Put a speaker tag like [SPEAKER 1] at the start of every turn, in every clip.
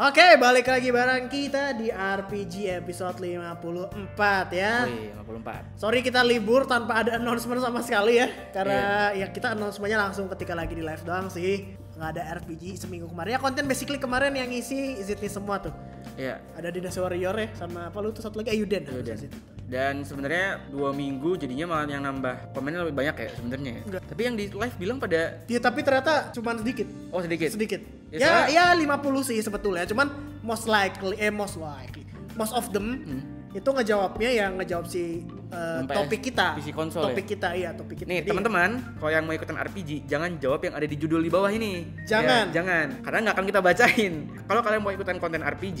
[SPEAKER 1] Oke, balik lagi bareng kita di RPG episode 54 ya.
[SPEAKER 2] Wih, 54.
[SPEAKER 1] Sorry kita libur tanpa ada announcement sama sekali ya. Karena ya kita announcementnya langsung ketika lagi di live doang sih. Nggak ada RPG seminggu kemarin. Ya konten basically kemarin yang isi Zitni semua tuh.
[SPEAKER 2] Iya.
[SPEAKER 1] Ada Dynasty Warrior ya sama apa lu tuh satu lagi Ayuden.
[SPEAKER 2] Ayuden. Dan sebenarnya dua minggu jadinya malah yang nambah pemainnya lebih banyak ya sebenarnya. ya. Tapi yang di live bilang pada
[SPEAKER 1] Ya, tapi ternyata cuma sedikit.
[SPEAKER 2] oh sedikit.
[SPEAKER 1] Sedikit.
[SPEAKER 2] Ya,
[SPEAKER 1] Ya, ya 50 sih sebetulnya. Cuman most likely eh most likely. Most of them
[SPEAKER 2] Hmm.
[SPEAKER 1] itu ngejawabnya yang ngejawab si uh, topik kita.
[SPEAKER 2] PC konsol
[SPEAKER 1] topik
[SPEAKER 2] ya?
[SPEAKER 1] kita iya, topik kita.
[SPEAKER 2] Nih teman-teman, kalau yang mau ikutan RPG, jangan jawab yang ada di judul di bawah ini.
[SPEAKER 1] Jangan.
[SPEAKER 2] Ya, jangan, karena nggak akan kita bacain. Kalau kalian mau ikutan konten RPG,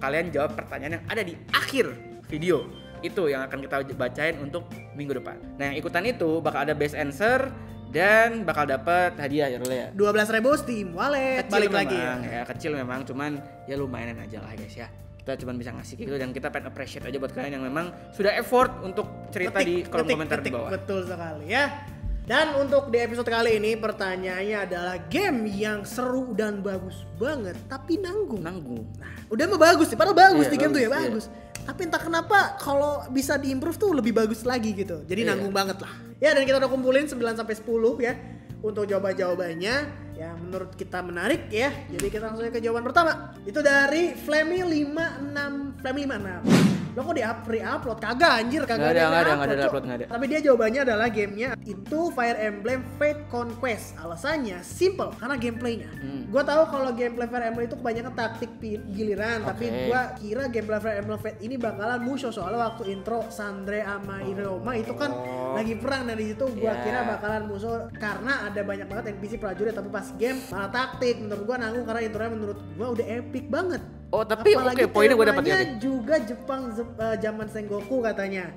[SPEAKER 2] kalian jawab pertanyaan yang ada di akhir video. Itu yang akan kita bacain untuk minggu depan. Nah, yang ikutan itu bakal ada best answer dan bakal dapat hadiah ya Rule ya.
[SPEAKER 1] 12 ribu Steam Wallet
[SPEAKER 2] kecil
[SPEAKER 1] balik
[SPEAKER 2] memang,
[SPEAKER 1] lagi ya.
[SPEAKER 2] ya kecil memang cuman ya lumayan aja lah guys ya kita cuma bisa ngasih gitu dan kita pengen appreciate aja buat kalian yang memang sudah effort untuk cerita di kolom
[SPEAKER 1] Ketik,
[SPEAKER 2] komentar
[SPEAKER 1] ketik,
[SPEAKER 2] di bawah
[SPEAKER 1] Betul sekali ya. Dan untuk di episode kali ini pertanyaannya adalah game yang seru dan bagus banget tapi nanggung.
[SPEAKER 2] nanggung
[SPEAKER 1] Nah, udah mah bagus sih, padahal bagus
[SPEAKER 2] Iya,
[SPEAKER 1] di game tuh ya
[SPEAKER 2] bagus,
[SPEAKER 1] bagus. Tapi entah kenapa kalau bisa diimprove tuh lebih bagus lagi gitu. Jadi
[SPEAKER 2] Iya.
[SPEAKER 1] nanggung banget lah. Ya dan kita udah kumpulin 9 sampai 10 ya untuk jawaban-jawabannya yang menurut kita menarik ya. Jadi kita langsung ke jawaban pertama. Itu dari Flammy 56 Flammy 56. Lo kok di up upload kagak anjir kagak
[SPEAKER 2] ada,
[SPEAKER 1] yang
[SPEAKER 2] nggak ada, nggak ada
[SPEAKER 1] upload, Cok.
[SPEAKER 2] upload, nggak ada.
[SPEAKER 1] Tapi dia jawabannya adalah gamenya itu Fire Emblem Fate Conquest. Alasannya simple karena gameplaynya.
[SPEAKER 2] Hmm.
[SPEAKER 1] Gue tahu kalau gameplay Fire Emblem itu kebanyakan taktik giliran, tapi
[SPEAKER 2] Oke.
[SPEAKER 1] gue kira gameplay Fire Emblem Fate ini bakalan musuh soalnya waktu intro Sandre sama Iroma itu kan
[SPEAKER 2] Oh.
[SPEAKER 1] lagi perang dari situ gue
[SPEAKER 2] Iya.
[SPEAKER 1] kira bakalan musuh karena ada banyak banget NPC prajurit tapi pas game malah taktik menurut gue nanggung karena intronya menurut gue udah epic banget
[SPEAKER 2] oh tapi oke
[SPEAKER 1] Apalagi
[SPEAKER 2] poinnya gue dapat ya
[SPEAKER 1] juga Jepang eh, zaman Sengoku katanya.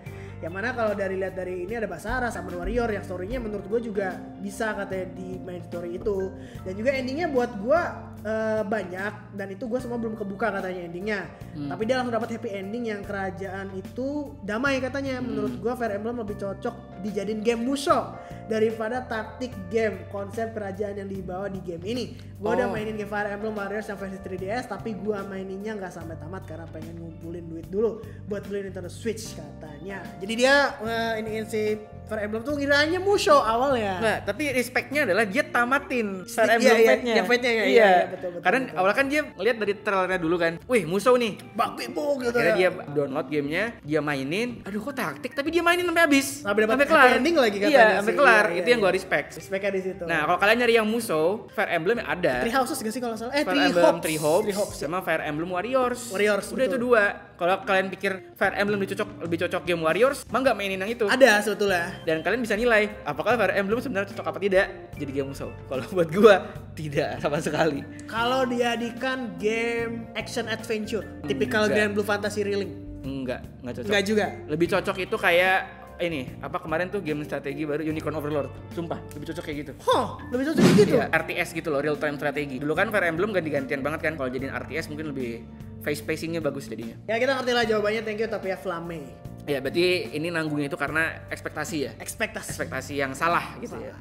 [SPEAKER 1] Yang mana kalau dari lihat dari ini ada Basara sama Warrior yang storynya menurut gue juga bisa katanya di main story itu. Dan juga endingnya buat gue eh, banyak dan itu gue semua belum kebuka katanya endingnya.
[SPEAKER 2] Hmm.
[SPEAKER 1] Tapi dia langsung dapat happy ending yang kerajaan itu damai katanya.
[SPEAKER 2] Hmm.
[SPEAKER 1] Menurut gue Fire Emblem lebih cocok dijadiin game musuh daripada taktik game konsep kerajaan yang dibawa di game ini. Gue udah
[SPEAKER 2] Oh.
[SPEAKER 1] mainin game Fire Emblem Warriors yang versi 3DS tapi gua maininnya nggak sampai tamat karena pengen ngumpulin duit dulu buat beli Nintendo Switch katanya. Jadi dia uh, iniin si Fire Emblem tuh ngiranya musuh awalnya.
[SPEAKER 2] Nah, tapi respectnya adalah dia tamatin Fire
[SPEAKER 1] Iya,
[SPEAKER 2] Emblem
[SPEAKER 1] iya,
[SPEAKER 2] Fate-nya.
[SPEAKER 1] yang Fate-nya, iya,
[SPEAKER 2] iya.
[SPEAKER 1] iya, betul, betul,
[SPEAKER 2] Karena
[SPEAKER 1] betul.
[SPEAKER 2] awalnya kan dia ngeliat dari trailernya dulu kan. Wih, musuh nih.
[SPEAKER 1] Bakti bu gitu
[SPEAKER 2] Akhirnya dia
[SPEAKER 1] ya.
[SPEAKER 2] download gamenya, dia mainin. Aduh kok taktik, tapi dia mainin sampai habis.
[SPEAKER 1] Sampai dapat happy ending lagi katanya
[SPEAKER 2] Iya, sampai kelar.
[SPEAKER 1] Iya,
[SPEAKER 2] Itu
[SPEAKER 1] iya,
[SPEAKER 2] yang
[SPEAKER 1] iya.
[SPEAKER 2] gue respect.
[SPEAKER 1] Respectnya di situ.
[SPEAKER 2] Nah, kalau kalian nyari yang musuh, Fire Emblem ada.
[SPEAKER 1] Three Houses gak sih kalau salah? Eh,
[SPEAKER 2] Fire
[SPEAKER 1] Three
[SPEAKER 2] Emblem
[SPEAKER 1] Hopes.
[SPEAKER 2] Three Hopes,
[SPEAKER 1] Three Hopes.
[SPEAKER 2] sama Fire Emblem Warriors.
[SPEAKER 1] Warriors,
[SPEAKER 2] Udah itu
[SPEAKER 1] betul.
[SPEAKER 2] dua. Kalau kalian pikir Fire Emblem lebih cocok lebih cocok game Warriors, mah nggak mainin yang itu.
[SPEAKER 1] Ada sebetulnya.
[SPEAKER 2] Dan kalian bisa nilai apakah Fire Emblem sebenarnya cocok apa tidak jadi game musuh. Kalau buat gua tidak sama sekali.
[SPEAKER 1] Kalau dijadikan game action adventure, tipikal
[SPEAKER 2] Enggak.
[SPEAKER 1] Grand Blue Fantasy Reeling.
[SPEAKER 2] Enggak, enggak cocok.
[SPEAKER 1] Enggak juga.
[SPEAKER 2] Lebih cocok itu kayak ini apa kemarin tuh game strategi baru Unicorn Overlord. Sumpah, lebih cocok kayak gitu.
[SPEAKER 1] Huh, lebih cocok kayak gitu.
[SPEAKER 2] Iya, RTS gitu loh, real time strategi. Dulu kan Fire Emblem ganti-gantian banget kan kalau jadiin RTS mungkin lebih face pacingnya bagus jadinya.
[SPEAKER 1] Ya kita ngerti lah jawabannya, thank you tapi ya Flame.
[SPEAKER 2] Ya berarti ini nanggungnya itu karena ekspektasi ya,
[SPEAKER 1] Ekspektasi.
[SPEAKER 2] ekspektasi yang salah gitu ya.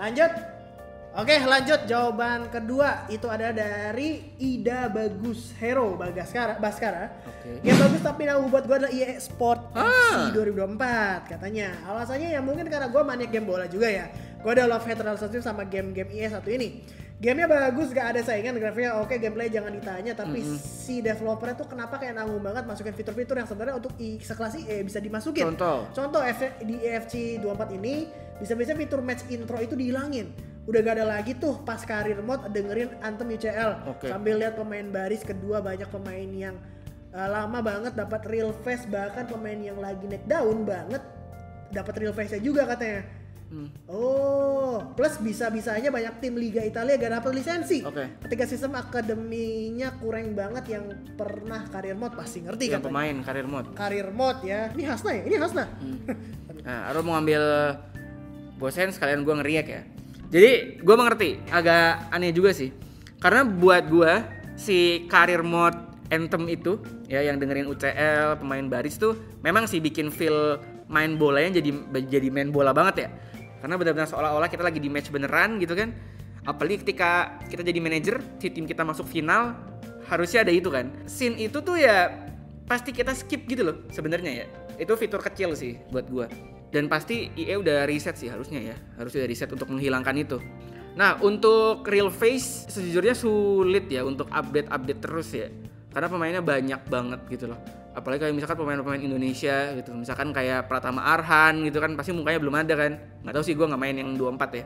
[SPEAKER 1] Lanjut. Oke, lanjut jawaban kedua itu ada dari Ida Bagus Hero Bagaskara Baskara.
[SPEAKER 2] Oke.
[SPEAKER 1] Game bagus tapi yang buat gue adalah EA Sport
[SPEAKER 2] Ah.
[SPEAKER 1] FC 2024 katanya. Alasannya ya mungkin karena gue maniak game bola juga ya. Gue ada love hate relationship sama game-game EA satu ini. Gamenya bagus, gak ada saingan, grafiknya oke, gameplay jangan ditanya. Tapi si developernya tuh kenapa kayak nanggung banget masukin fitur-fitur yang sebenarnya untuk i, sekelas EA bisa dimasukin.
[SPEAKER 2] Contoh.
[SPEAKER 1] Contoh F- di EFC 24 ini bisa-bisa fitur match intro itu dihilangin. Udah gak ada lagi tuh pas karir mode dengerin Anthem UCL
[SPEAKER 2] Oke.
[SPEAKER 1] sambil lihat pemain baris kedua banyak pemain yang uh, lama banget dapat real face bahkan pemain yang lagi naik daun banget dapat real face-nya juga katanya.
[SPEAKER 2] Hmm.
[SPEAKER 1] Oh, plus bisa-bisanya banyak tim Liga Italia gak dapat lisensi.
[SPEAKER 2] Oke.
[SPEAKER 1] Ketika sistem akademinya kurang banget yang pernah karir mode pasti ngerti
[SPEAKER 2] Yang
[SPEAKER 1] kan?
[SPEAKER 2] pemain karir mode.
[SPEAKER 1] Karir mode ya. Ini Hasna ya? Ini Hasna.
[SPEAKER 2] Nah, Aro mau ngambil bosen sekalian gua ngeriak ya. Jadi gua mengerti, agak aneh juga sih. Karena buat gua si karir mode Anthem itu ya yang dengerin UCL pemain baris tuh memang sih bikin feel main bolanya jadi jadi main bola banget ya. Karena benar-benar seolah-olah kita lagi di match beneran gitu kan. Apalagi ketika kita jadi manajer, si tim kita masuk final, harusnya ada itu kan. Scene itu tuh ya pasti kita skip gitu loh sebenarnya ya. Itu fitur kecil sih buat gua. Dan pasti EA udah riset sih harusnya ya. Harusnya udah riset untuk menghilangkan itu. Nah, untuk real face sejujurnya sulit ya untuk update-update terus ya. Karena pemainnya banyak banget gitu loh. Apalagi kayak misalkan pemain-pemain Indonesia gitu. Misalkan kayak Pratama Arhan gitu kan pasti mukanya belum ada kan. Nggak tahu sih gua nggak main yang 24 ya.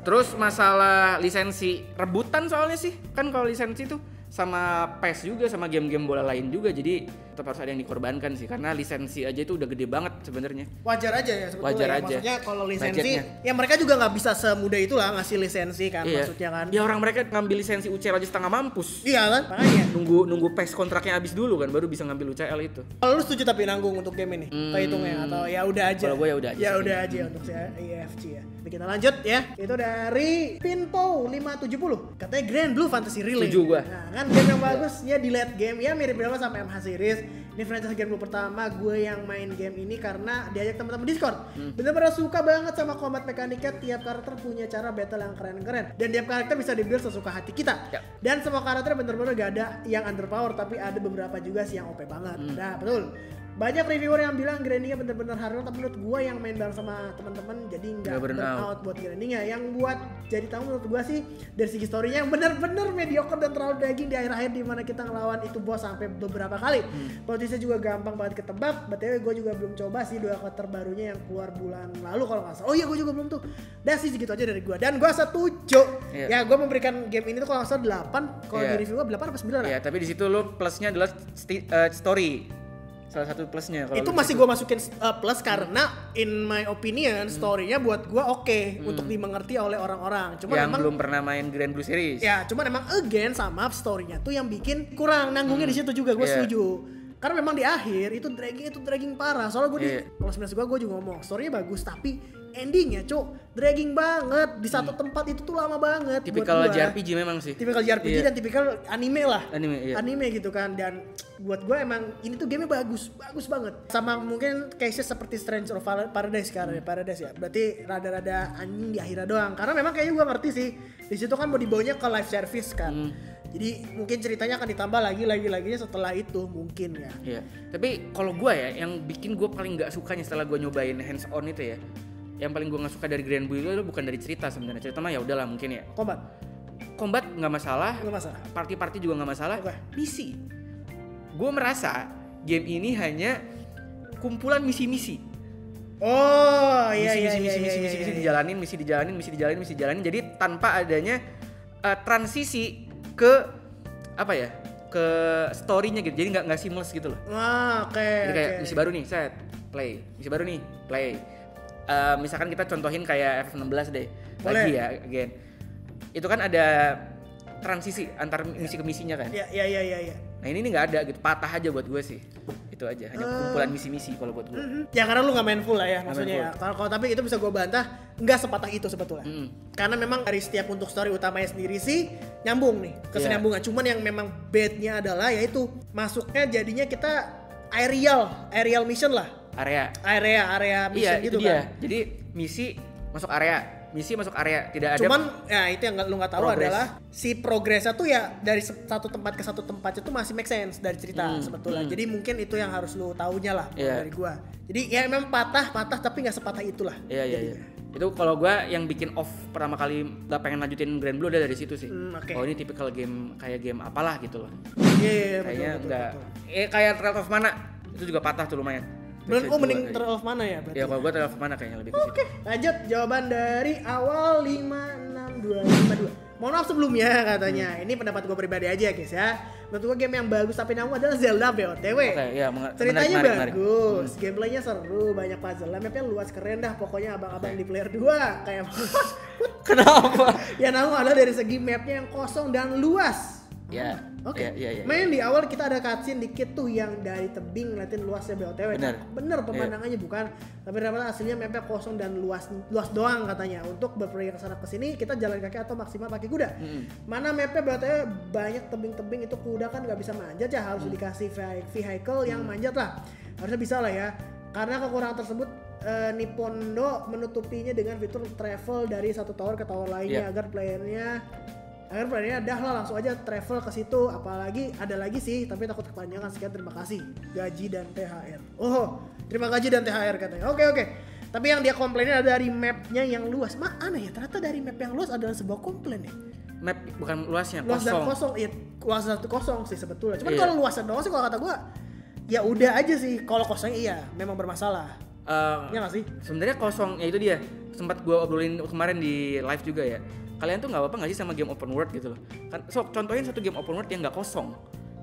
[SPEAKER 2] Terus masalah lisensi rebutan soalnya sih. Kan kalau lisensi tuh sama PES juga sama game-game bola lain juga. Jadi tetap harus ada yang dikorbankan sih karena lisensi aja itu udah gede banget sebenarnya.
[SPEAKER 1] Wajar aja ya sebetulnya
[SPEAKER 2] Wajar
[SPEAKER 1] ya.
[SPEAKER 2] aja.
[SPEAKER 1] maksudnya kalau lisensi
[SPEAKER 2] Budgetnya.
[SPEAKER 1] ya mereka juga nggak bisa semudah itulah ngasih lisensi kan
[SPEAKER 2] Iya.
[SPEAKER 1] maksudnya kan.
[SPEAKER 2] Ya orang mereka ngambil lisensi UCL aja setengah mampus.
[SPEAKER 1] Iya kan makanya.
[SPEAKER 2] Nunggu nunggu PES kontraknya habis dulu kan baru bisa ngambil UCL itu.
[SPEAKER 1] Kalau lu setuju tapi nanggung untuk game ini?
[SPEAKER 2] Hmm.
[SPEAKER 1] kehitungnya atau ya udah aja?
[SPEAKER 2] Kalau gua ya udah aja
[SPEAKER 1] ya udah aja untuk si EFC ya. Oke, kita lanjut ya. Itu dari Pinpo 570 katanya Grand Blue Fantasy Relay.
[SPEAKER 2] Setuju gua.
[SPEAKER 1] nah kan game yang bagusnya di late game. Ya mirip mirip sama MH series. Ini franchise game Blue pertama gue yang main game ini karena diajak teman-teman Discord.
[SPEAKER 2] Hmm.
[SPEAKER 1] bener-bener suka banget sama combat mekaniknya. Tiap karakter punya cara battle yang keren-keren. Dan tiap karakter bisa dibuild sesuka hati kita.
[SPEAKER 2] Ya.
[SPEAKER 1] dan semua karakter bener-bener gak ada yang underpower tapi ada beberapa juga sih yang OP banget.
[SPEAKER 2] Hmm.
[SPEAKER 1] nah betul banyak reviewer yang bilang grindingnya bener-bener hard tapi menurut gue yang main bareng sama teman-teman jadi nggak
[SPEAKER 2] burn out.
[SPEAKER 1] out buat grindingnya yang buat jadi tahu menurut gue sih dari segi storynya yang bener-bener mediocre dan terlalu daging di akhir-akhir di mana kita ngelawan itu bos sampai beberapa kali.
[SPEAKER 2] Hmm.
[SPEAKER 1] Plotnya juga gampang banget ketebak btw gue juga belum coba sih dua karakter barunya yang keluar bulan lalu kalau nggak salah. Oh iya gue juga belum tuh. Dah sih segitu aja dari gue dan gue setuju.
[SPEAKER 2] Iya.
[SPEAKER 1] ya gue memberikan game ini tuh kalau nggak salah 8 kalau
[SPEAKER 2] Iya.
[SPEAKER 1] di review gue 8 apa 9 lah.
[SPEAKER 2] Ya tapi di situ lo plusnya adalah eh, story salah satu plusnya kalau
[SPEAKER 1] itu
[SPEAKER 2] di
[SPEAKER 1] masih gue masukin uh, plus karena in my opinion
[SPEAKER 2] Hmm.
[SPEAKER 1] story-nya buat gue oke untuk dimengerti oleh orang-orang. Cuma
[SPEAKER 2] yang
[SPEAKER 1] memang
[SPEAKER 2] belum pernah main Grand Blue Series
[SPEAKER 1] ya cuman emang again sama story-nya tuh yang bikin kurang nanggungnya di situ juga gue
[SPEAKER 2] Iya.
[SPEAKER 1] setuju. Karena memang di akhir itu dragging itu dragging parah. Soalnya gue di
[SPEAKER 2] Iya.
[SPEAKER 1] kalau sebenarnya gue gue juga ngomong story-nya bagus tapi endingnya cuk dragging banget di satu tempat itu tuh lama banget.
[SPEAKER 2] Hmm. tipikal. JRPG memang sih
[SPEAKER 1] Tipikal JRPG
[SPEAKER 2] Iya.
[SPEAKER 1] dan tipikal anime lah
[SPEAKER 2] Anime, iya.
[SPEAKER 1] anime gitu kan dan buat gue emang ini tuh gamenya bagus bagus banget sama mungkin cases seperti Strange of Paradise kan
[SPEAKER 2] Hmm.
[SPEAKER 1] Paradise ya berarti rada-rada anjing di akhirnya doang karena memang kayaknya gue ngerti sih di situ kan mau dibawanya ke live service kan
[SPEAKER 2] Hmm.
[SPEAKER 1] jadi mungkin ceritanya akan ditambah lagi lagi lagi setelah itu mungkin ya
[SPEAKER 2] Iya. Tapi kalau gua ya, yang bikin gua paling nggak sukanya setelah gua nyobain hands on itu ya, yang paling gua nggak suka dari Grand Blue itu bukan dari cerita sebenarnya. Cerita mah ya udahlah mungkin ya.
[SPEAKER 1] combat
[SPEAKER 2] Combat nggak masalah,
[SPEAKER 1] nggak masalah
[SPEAKER 2] party-party juga nggak masalah.
[SPEAKER 1] Oke.
[SPEAKER 2] Misi. Gua merasa game ini hanya kumpulan misi-misi.
[SPEAKER 1] oh iya
[SPEAKER 2] misi,
[SPEAKER 1] iya
[SPEAKER 2] misi,
[SPEAKER 1] iya
[SPEAKER 2] misi,
[SPEAKER 1] iya,
[SPEAKER 2] misi,
[SPEAKER 1] iya,
[SPEAKER 2] misi, misi
[SPEAKER 1] iya.
[SPEAKER 2] dijalanin, misi dijalanin, misi dijalanin, misi dijalanin. Jadi tanpa adanya uh, transisi ke apa ya? ke story-nya gitu. Jadi nggak nggak seamless gitu loh.
[SPEAKER 1] ah oke
[SPEAKER 2] Jadi kayak
[SPEAKER 1] oke.
[SPEAKER 2] misi baru nih, set, play. Misi baru nih, play. Eh, misalkan kita contohin kayak F16 deh.
[SPEAKER 1] Boleh.
[SPEAKER 2] Lagi ya, again. Itu kan ada transisi antar misi ke misinya kan.
[SPEAKER 1] Iya iya iya iya. iya.
[SPEAKER 2] Nah ini nggak ada gitu, patah aja buat gue sih. Itu aja, hanya kumpulan misi-misi kalau buat gue.
[SPEAKER 1] Mhm. Ya karena lu nggak main full lah ya maksudnya ya. Kalau tapi itu bisa gue bantah nggak sepatah itu sebetulnya.
[SPEAKER 2] Mm.
[SPEAKER 1] Karena memang dari setiap untuk story utamanya sendiri sih nyambung nih
[SPEAKER 2] Iya.
[SPEAKER 1] kesenambungan. Cuman yang memang bednya adalah yaitu masuknya jadinya kita aerial aerial mission lah.
[SPEAKER 2] Area.
[SPEAKER 1] Area area mission
[SPEAKER 2] Iya,
[SPEAKER 1] gitu
[SPEAKER 2] itu dia.
[SPEAKER 1] kan.
[SPEAKER 2] Jadi misi masuk area, misi masuk area, tidak ada
[SPEAKER 1] Cuman ya itu yang lu nggak tahu
[SPEAKER 2] Progress.
[SPEAKER 1] adalah si progresnya tuh ya dari satu tempat ke satu tempat itu masih make sense dari cerita
[SPEAKER 2] Hmm,
[SPEAKER 1] sebetulnya.
[SPEAKER 2] hmm.
[SPEAKER 1] Jadi mungkin itu yang harus lu taunya lah
[SPEAKER 2] Iya.
[SPEAKER 1] dari gua. Jadi ya memang patah patah tapi nggak sepatah itulah.
[SPEAKER 2] Iya iya iya. Itu kalau gua yang bikin off pertama kali gak pengen lanjutin Grand Blue udah dari situ sih.
[SPEAKER 1] Hmm, oke.
[SPEAKER 2] Oh ini tipikal game kayak game apalah gitu loh.
[SPEAKER 1] Iya, iya, iya, betul,
[SPEAKER 2] Kayaknya
[SPEAKER 1] betul,
[SPEAKER 2] enggak.
[SPEAKER 1] betul.
[SPEAKER 2] Eh kayak Trail of Mana itu juga patah tuh lumayan.
[SPEAKER 1] Men,
[SPEAKER 2] Versi
[SPEAKER 1] oh mending Trail of mana ya berarti?
[SPEAKER 2] Ya kalau gua Trail of Mana kayaknya lebih.
[SPEAKER 1] Oke, lanjut jawaban dari awal 56252. Mohon maaf sebelumnya katanya.
[SPEAKER 2] Hmm.
[SPEAKER 1] Ini pendapat gue pribadi aja guys ya. Menurut gue game yang bagus tapi namu adalah Zelda BOTW.
[SPEAKER 2] Oke, ya, menga-
[SPEAKER 1] Ceritanya
[SPEAKER 2] menarik, menarik, Hmm.
[SPEAKER 1] bagus, gameplaynya seru, banyak puzzle, mapnya luas keren dah. Pokoknya abang-abang di player 2 kayak
[SPEAKER 2] Kenapa?
[SPEAKER 1] ya namu adalah dari segi mapnya yang kosong dan luas.
[SPEAKER 2] Ya.
[SPEAKER 1] Oke.
[SPEAKER 2] Ya, ya, ya,
[SPEAKER 1] Main di awal kita ada cutscene dikit tuh yang dari tebing ngeliatin luasnya BOTW.
[SPEAKER 2] Bener.
[SPEAKER 1] Bener pemandangannya bukan. Tapi ternyata aslinya mapnya kosong dan luas luas doang katanya. Untuk berpergian ke sana ke sini kita jalan kaki atau maksimal pakai kuda.
[SPEAKER 2] Mm-mm.
[SPEAKER 1] Mana mapnya BOTW banyak tebing-tebing itu kuda kan nggak bisa manjat ya harus
[SPEAKER 2] Mm.
[SPEAKER 1] dikasih vehi- vehicle yang manjat lah. Harusnya bisa lah ya. Karena kekurangan tersebut eh, Nippondo menutupinya dengan fitur travel dari satu tower ke tower lainnya
[SPEAKER 2] Iya.
[SPEAKER 1] agar playernya akhirnya plannya dah lah langsung aja travel ke situ. Apalagi ada lagi sih tapi takut kepanjangan. Sekian terima kasih. Gaji dan THR oh terima gaji dan THR katanya. Oke oke. Tapi yang dia komplainin ada dari mapnya yang luas. Mana ya ternyata dari map yang luas adalah sebuah komplain ya?
[SPEAKER 2] Map bukan luasnya,
[SPEAKER 1] luas dan
[SPEAKER 2] kosong.
[SPEAKER 1] kosong. Iya luas dan kosong sih sebetulnya. Cuman
[SPEAKER 2] Iya.
[SPEAKER 1] kalau luasan doang sih kalau kata gua ya udah aja sih. Kalau kosongnya iya memang bermasalah.
[SPEAKER 2] Eh,
[SPEAKER 1] ya nggak sih?
[SPEAKER 2] sebenarnya kosong ya itu dia. Sempat gue obrolin kemarin di live juga ya kalian tuh nggak apa-apa nggak sih sama game open world gitu loh? Kan so contohin satu game open world yang nggak kosong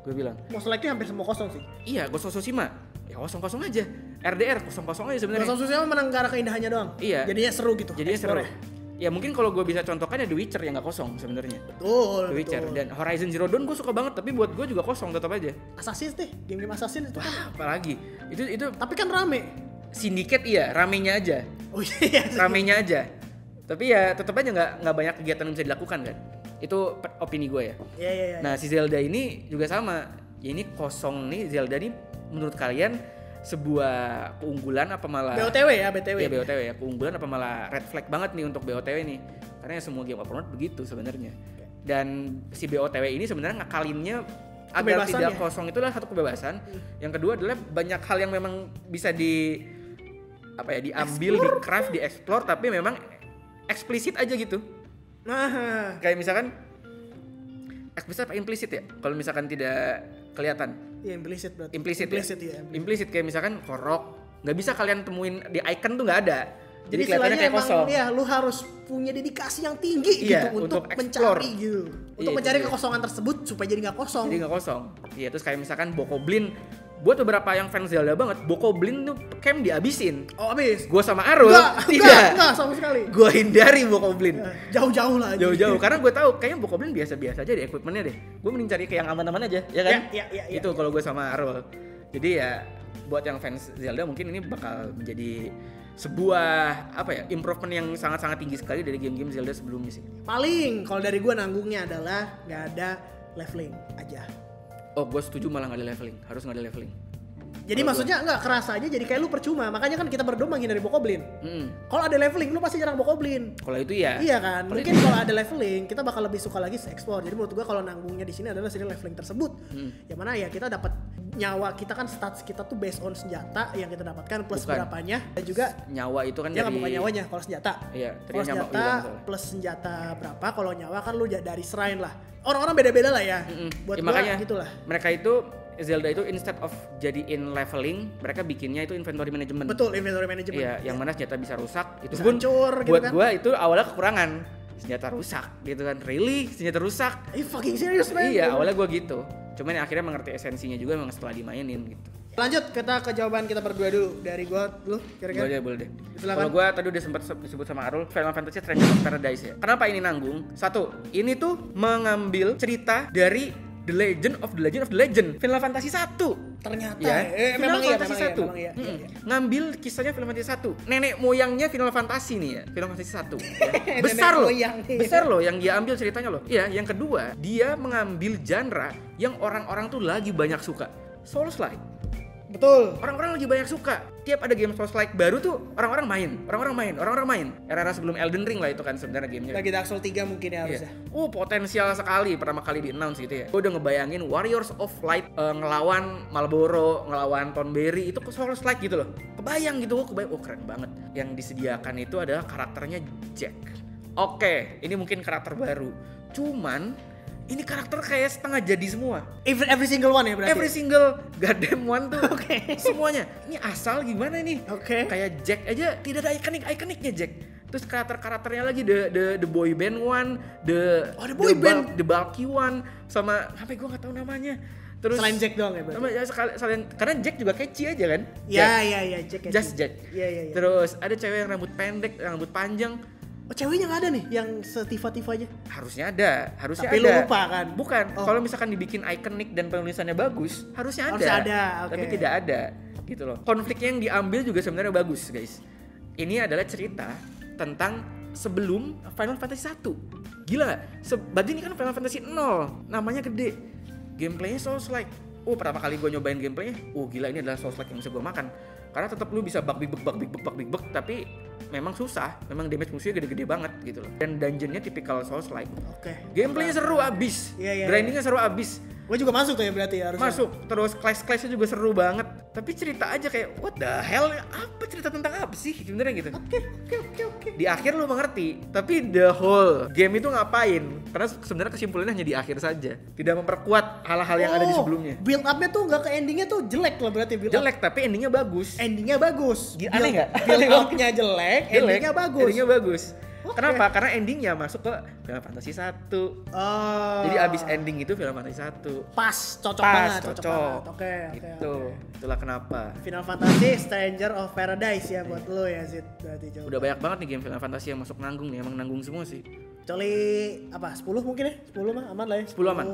[SPEAKER 2] gue bilang.
[SPEAKER 1] Most likely hampir semua kosong sih.
[SPEAKER 2] Iya Ghost of Tsushima. Ya kosong kosong aja RDR kosong kosong aja sebenarnya.
[SPEAKER 1] Kosong susahnya menang ke arah keindahannya doang.
[SPEAKER 2] Iya.
[SPEAKER 1] jadinya seru gitu.
[SPEAKER 2] Jadinya seru.
[SPEAKER 1] explore-nya.
[SPEAKER 2] ya mungkin kalau gue bisa contohkan ya The Witcher yang nggak kosong sebenarnya.
[SPEAKER 1] Betul
[SPEAKER 2] The Witcher.
[SPEAKER 1] betul.
[SPEAKER 2] dan Horizon Zero Dawn gue suka banget tapi buat gue juga kosong tetap aja.
[SPEAKER 1] Assassin deh, game-game Assassin itu kan.
[SPEAKER 2] Wah, apalagi. Itu itu
[SPEAKER 1] Tapi kan rame.
[SPEAKER 2] Syndicate iya ramenya aja.
[SPEAKER 1] Oh iya.
[SPEAKER 2] ramenya aja tapi ya tetap aja nggak nggak banyak kegiatan yang bisa dilakukan kan? Itu opini gue ya.
[SPEAKER 1] Iya iya iya.
[SPEAKER 2] nah si Zelda ini juga sama. Ya ini kosong nih Zelda ini menurut kalian sebuah keunggulan apa malah
[SPEAKER 1] BOTW ya, BTW.
[SPEAKER 2] Iya BOTW ya. Keunggulan apa malah red flag banget nih untuk BOTW nih? Karena ya semua game open world begitu sebenarnya. Dan si BOTW ini sebenarnya ngakalinnya agar tidak
[SPEAKER 1] ya?
[SPEAKER 2] kosong itu adalah satu kebebasan. Yang kedua adalah banyak hal yang memang bisa di apa ya diambil di craft di explore tapi memang eksplisit aja gitu
[SPEAKER 1] Nah,
[SPEAKER 2] kayak misalkan eksplisit apa implisit ya kalau misalkan tidak kelihatan
[SPEAKER 1] iya implisit berarti.
[SPEAKER 2] implisit
[SPEAKER 1] Implisit
[SPEAKER 2] ya
[SPEAKER 1] ya.
[SPEAKER 2] implisit kayak misalkan korok nggak bisa kalian temuin di icon tuh nggak ada jadi, kelihatannya
[SPEAKER 1] istilahnya
[SPEAKER 2] kayak
[SPEAKER 1] emang
[SPEAKER 2] kosong
[SPEAKER 1] ya lu harus punya dedikasi yang tinggi
[SPEAKER 2] Iya,
[SPEAKER 1] gitu untuk,
[SPEAKER 2] untuk explore.
[SPEAKER 1] mencari gitu. Untuk
[SPEAKER 2] Iya,
[SPEAKER 1] mencari
[SPEAKER 2] dia.
[SPEAKER 1] kekosongan tersebut supaya jadi nggak kosong.
[SPEAKER 2] jadi nggak kosong iya terus kayak misalkan Bokoblin buat beberapa yang fans Zelda banget Bokoblin tuh camp dihabisin
[SPEAKER 1] Oh, habis.
[SPEAKER 2] gue sama Arul
[SPEAKER 1] Enggak,
[SPEAKER 2] tidak
[SPEAKER 1] enggak, enggak sama sekali.
[SPEAKER 2] gue hindari Bokoblin
[SPEAKER 1] Ya, Jauh-jauh lah.
[SPEAKER 2] jauh-jauh karena gue tahu kayaknya Bokoblin biasa-biasa aja deh equipmentnya deh gue mending cari ke yang aman-aman aja ya kan
[SPEAKER 1] Ya, ya, ya, ya.
[SPEAKER 2] itu kalau gue sama Arul jadi ya buat yang fans Zelda mungkin ini bakal menjadi sebuah apa ya improvement yang sangat-sangat tinggi sekali dari game-game Zelda sebelumnya sih
[SPEAKER 1] Paling kalau dari gua nanggungnya adalah nggak ada leveling aja.
[SPEAKER 2] Oh gue setuju malah nggak ada leveling. Harus nggak ada leveling
[SPEAKER 1] Jadi
[SPEAKER 2] Kalau
[SPEAKER 1] maksudnya nggak kerasa aja jadi kayak lu percuma. Makanya kan kita berdua menghindari bokoblin.
[SPEAKER 2] Mm-mm.
[SPEAKER 1] Kalau ada leveling lu pasti jarang bokoblin.
[SPEAKER 2] kalau itu ya
[SPEAKER 1] Iya kan?
[SPEAKER 2] Kalau
[SPEAKER 1] Mungkin kalau ada leveling kita bakal lebih suka lagi explore. Jadi menurut gua kalau nanggungnya di sini adalah sini leveling tersebut.
[SPEAKER 2] Hmm.
[SPEAKER 1] Yang mana ya kita dapat nyawa kita kan stats kita tuh based on senjata yang kita dapatkan plus
[SPEAKER 2] Bukan.
[SPEAKER 1] berapanya dan juga
[SPEAKER 2] nyawa itu kan
[SPEAKER 1] ya
[SPEAKER 2] dari
[SPEAKER 1] bukan nyawanya kalau senjata.
[SPEAKER 2] Iya,
[SPEAKER 1] Kalau
[SPEAKER 2] nyawa
[SPEAKER 1] senjata
[SPEAKER 2] salah.
[SPEAKER 1] plus senjata berapa? Kalau nyawa kan lu dari shrine lah. Orang-orang beda-beda lah ya.
[SPEAKER 2] Mm-mm.
[SPEAKER 1] Buat
[SPEAKER 2] Ya,
[SPEAKER 1] gua
[SPEAKER 2] makanya
[SPEAKER 1] gitu lah.
[SPEAKER 2] mereka itu Zelda itu instead of jadiin leveling mereka bikinnya itu inventory management
[SPEAKER 1] Betul inventory management.
[SPEAKER 2] Iya, yang mana senjata bisa rusak itu
[SPEAKER 1] Bisa
[SPEAKER 2] pun
[SPEAKER 1] hancur gitu
[SPEAKER 2] buat
[SPEAKER 1] kan.
[SPEAKER 2] gua itu awalnya kekurangan senjata rusak gitu kan. Really senjata rusak?
[SPEAKER 1] Are you fucking serious man?
[SPEAKER 2] Iya, awalnya gua gitu. Cuman ya akhirnya mengerti esensinya juga memang setelah dimainin gitu.
[SPEAKER 1] Lanjut kita ke jawaban kita berdua dulu dari gua dulu
[SPEAKER 2] Boleh
[SPEAKER 1] kira-kira.
[SPEAKER 2] deh, boleh deh.
[SPEAKER 1] Silakan.
[SPEAKER 2] Kalau gua tadi udah sempat se- disebut sama Arul Final Fantasy Stranger of Paradise ya. Kenapa ini nanggung? Satu, ini tuh mengambil cerita dari The Legend of the Legend of the Legend Final Fantasy 1
[SPEAKER 1] Ternyata
[SPEAKER 2] ya.
[SPEAKER 1] eh,
[SPEAKER 2] Final
[SPEAKER 1] memang iya,
[SPEAKER 2] Fantasy
[SPEAKER 1] iya,
[SPEAKER 2] 1.
[SPEAKER 1] memang iya, iya,
[SPEAKER 2] Mm-mm.
[SPEAKER 1] iya.
[SPEAKER 2] Ngambil kisahnya Final Fantasy 1. Nenek moyangnya Final Fantasy nih ya. Final Fantasy 1. ya. Besar loh.
[SPEAKER 1] nih.
[SPEAKER 2] Besar loh yang dia ambil ceritanya loh. Iya, yang kedua, dia mengambil genre yang orang-orang tuh lagi banyak suka. Souls-like.
[SPEAKER 1] Betul.
[SPEAKER 2] Orang-orang lagi banyak suka. Tiap ada game Souls-like baru tuh orang-orang main, orang-orang main, orang-orang main. Era-era sebelum Elden Ring lah itu kan sebenarnya gamenya.
[SPEAKER 1] Lagi Dark Souls 3 mungkin ya harusnya.
[SPEAKER 2] Iya. Uh, potensial sekali pertama kali di announce gitu ya. Gue udah ngebayangin Warriors of Light eh, ngelawan Marlboro, ngelawan Tonberry itu ke Souls like gitu loh. Kebayang gitu, gue kebayang, oh keren banget. Yang disediakan itu adalah karakternya Jack. Oke, ini mungkin karakter baru. Cuman ini karakter kayak setengah jadi semua.
[SPEAKER 1] Every, every single one ya berarti.
[SPEAKER 2] Every single goddamn one tuh
[SPEAKER 1] Oke.
[SPEAKER 2] semuanya. Ini asal gimana nih?
[SPEAKER 1] Oke.
[SPEAKER 2] Kayak Jack aja tidak ada ikonik ikoniknya Jack. Terus karakter-karakternya lagi the the the boy band one, the
[SPEAKER 1] Oh, the boy band.
[SPEAKER 2] the bulky one sama sampai gua nggak tahu namanya. Terus
[SPEAKER 1] Selain Jack doang ya berarti.
[SPEAKER 2] sama ya sekali selain karena Jack juga catchy aja kan?
[SPEAKER 1] Iya iya iya Jack. ya,
[SPEAKER 2] Just Jack.
[SPEAKER 1] Iya iya iya.
[SPEAKER 2] Terus ada cewek yang rambut pendek, rambut panjang.
[SPEAKER 1] Oh ceweknya nggak ada nih yang setiva-tiva aja.
[SPEAKER 2] Harusnya ada, harusnya
[SPEAKER 1] Tapi
[SPEAKER 2] ada.
[SPEAKER 1] lu lupa kan?
[SPEAKER 2] Bukan.
[SPEAKER 1] Oh.
[SPEAKER 2] Kalau misalkan dibikin ikonik dan penulisannya bagus, harusnya ada.
[SPEAKER 1] Harusnya ada, oke.
[SPEAKER 2] Tapi tidak ada, gitu loh. Konfliknya yang diambil juga sebenarnya bagus, guys. Ini adalah cerita tentang sebelum Final Fantasy 1. Gila? Se- Berarti ini kan Final Fantasy 0, namanya gede. Gameplaynya Souls like. oh pertama kali gue nyobain gameplaynya oh gila ini adalah souls like yang bisa gue makan karena tetap lu bisa bug big bug bug big bug bug big bug tapi memang susah. Memang damage musuhnya gede-gede banget gitu loh. Dan dungeonnya tipikal souls like
[SPEAKER 1] Oke.
[SPEAKER 2] gameplaynya seru abis.
[SPEAKER 1] Iya, iya,
[SPEAKER 2] grindingnya seru abis
[SPEAKER 1] Gue juga masuk tuh ya berarti ya harusnya.
[SPEAKER 2] masuk terus clash clashnya juga seru banget tapi cerita aja kayak what the hell apa cerita tentang apa sih sebenarnya gitu
[SPEAKER 1] Oke, oke, oke, oke.
[SPEAKER 2] di akhir lu mengerti tapi the whole game itu ngapain karena sebenarnya kesimpulannya hanya di akhir saja tidak memperkuat hal-hal yang ada di
[SPEAKER 1] Oh,
[SPEAKER 2] sebelumnya
[SPEAKER 1] Build up-nya tuh nggak ke endingnya tuh jelek loh berarti build up.
[SPEAKER 2] jelek tapi endingnya bagus
[SPEAKER 1] Endingnya bagus.
[SPEAKER 2] Aneh nggak?
[SPEAKER 1] Build up-nya jelek,
[SPEAKER 2] Jelek,
[SPEAKER 1] endingnya bagus.
[SPEAKER 2] endingnya bagus
[SPEAKER 1] Oke.
[SPEAKER 2] kenapa karena endingnya masuk ke Final Fantasy 1
[SPEAKER 1] Oh.
[SPEAKER 2] jadi abis ending itu Final Fantasy 1
[SPEAKER 1] pas, cocok
[SPEAKER 2] pas
[SPEAKER 1] banget, cocok,
[SPEAKER 2] cocok.
[SPEAKER 1] Oke, oke.
[SPEAKER 2] gitu
[SPEAKER 1] oke.
[SPEAKER 2] itulah kenapa
[SPEAKER 1] Final Fantasy Stranger of Paradise ya buat lo ya Zid berarti jauh.
[SPEAKER 2] udah banyak banget nih game Final Fantasy yang masuk nanggung nih emang nanggung semua sih
[SPEAKER 1] Kecuali apa? 10 mungkin ya? 10 mah aman lah ya.
[SPEAKER 2] 10 aman.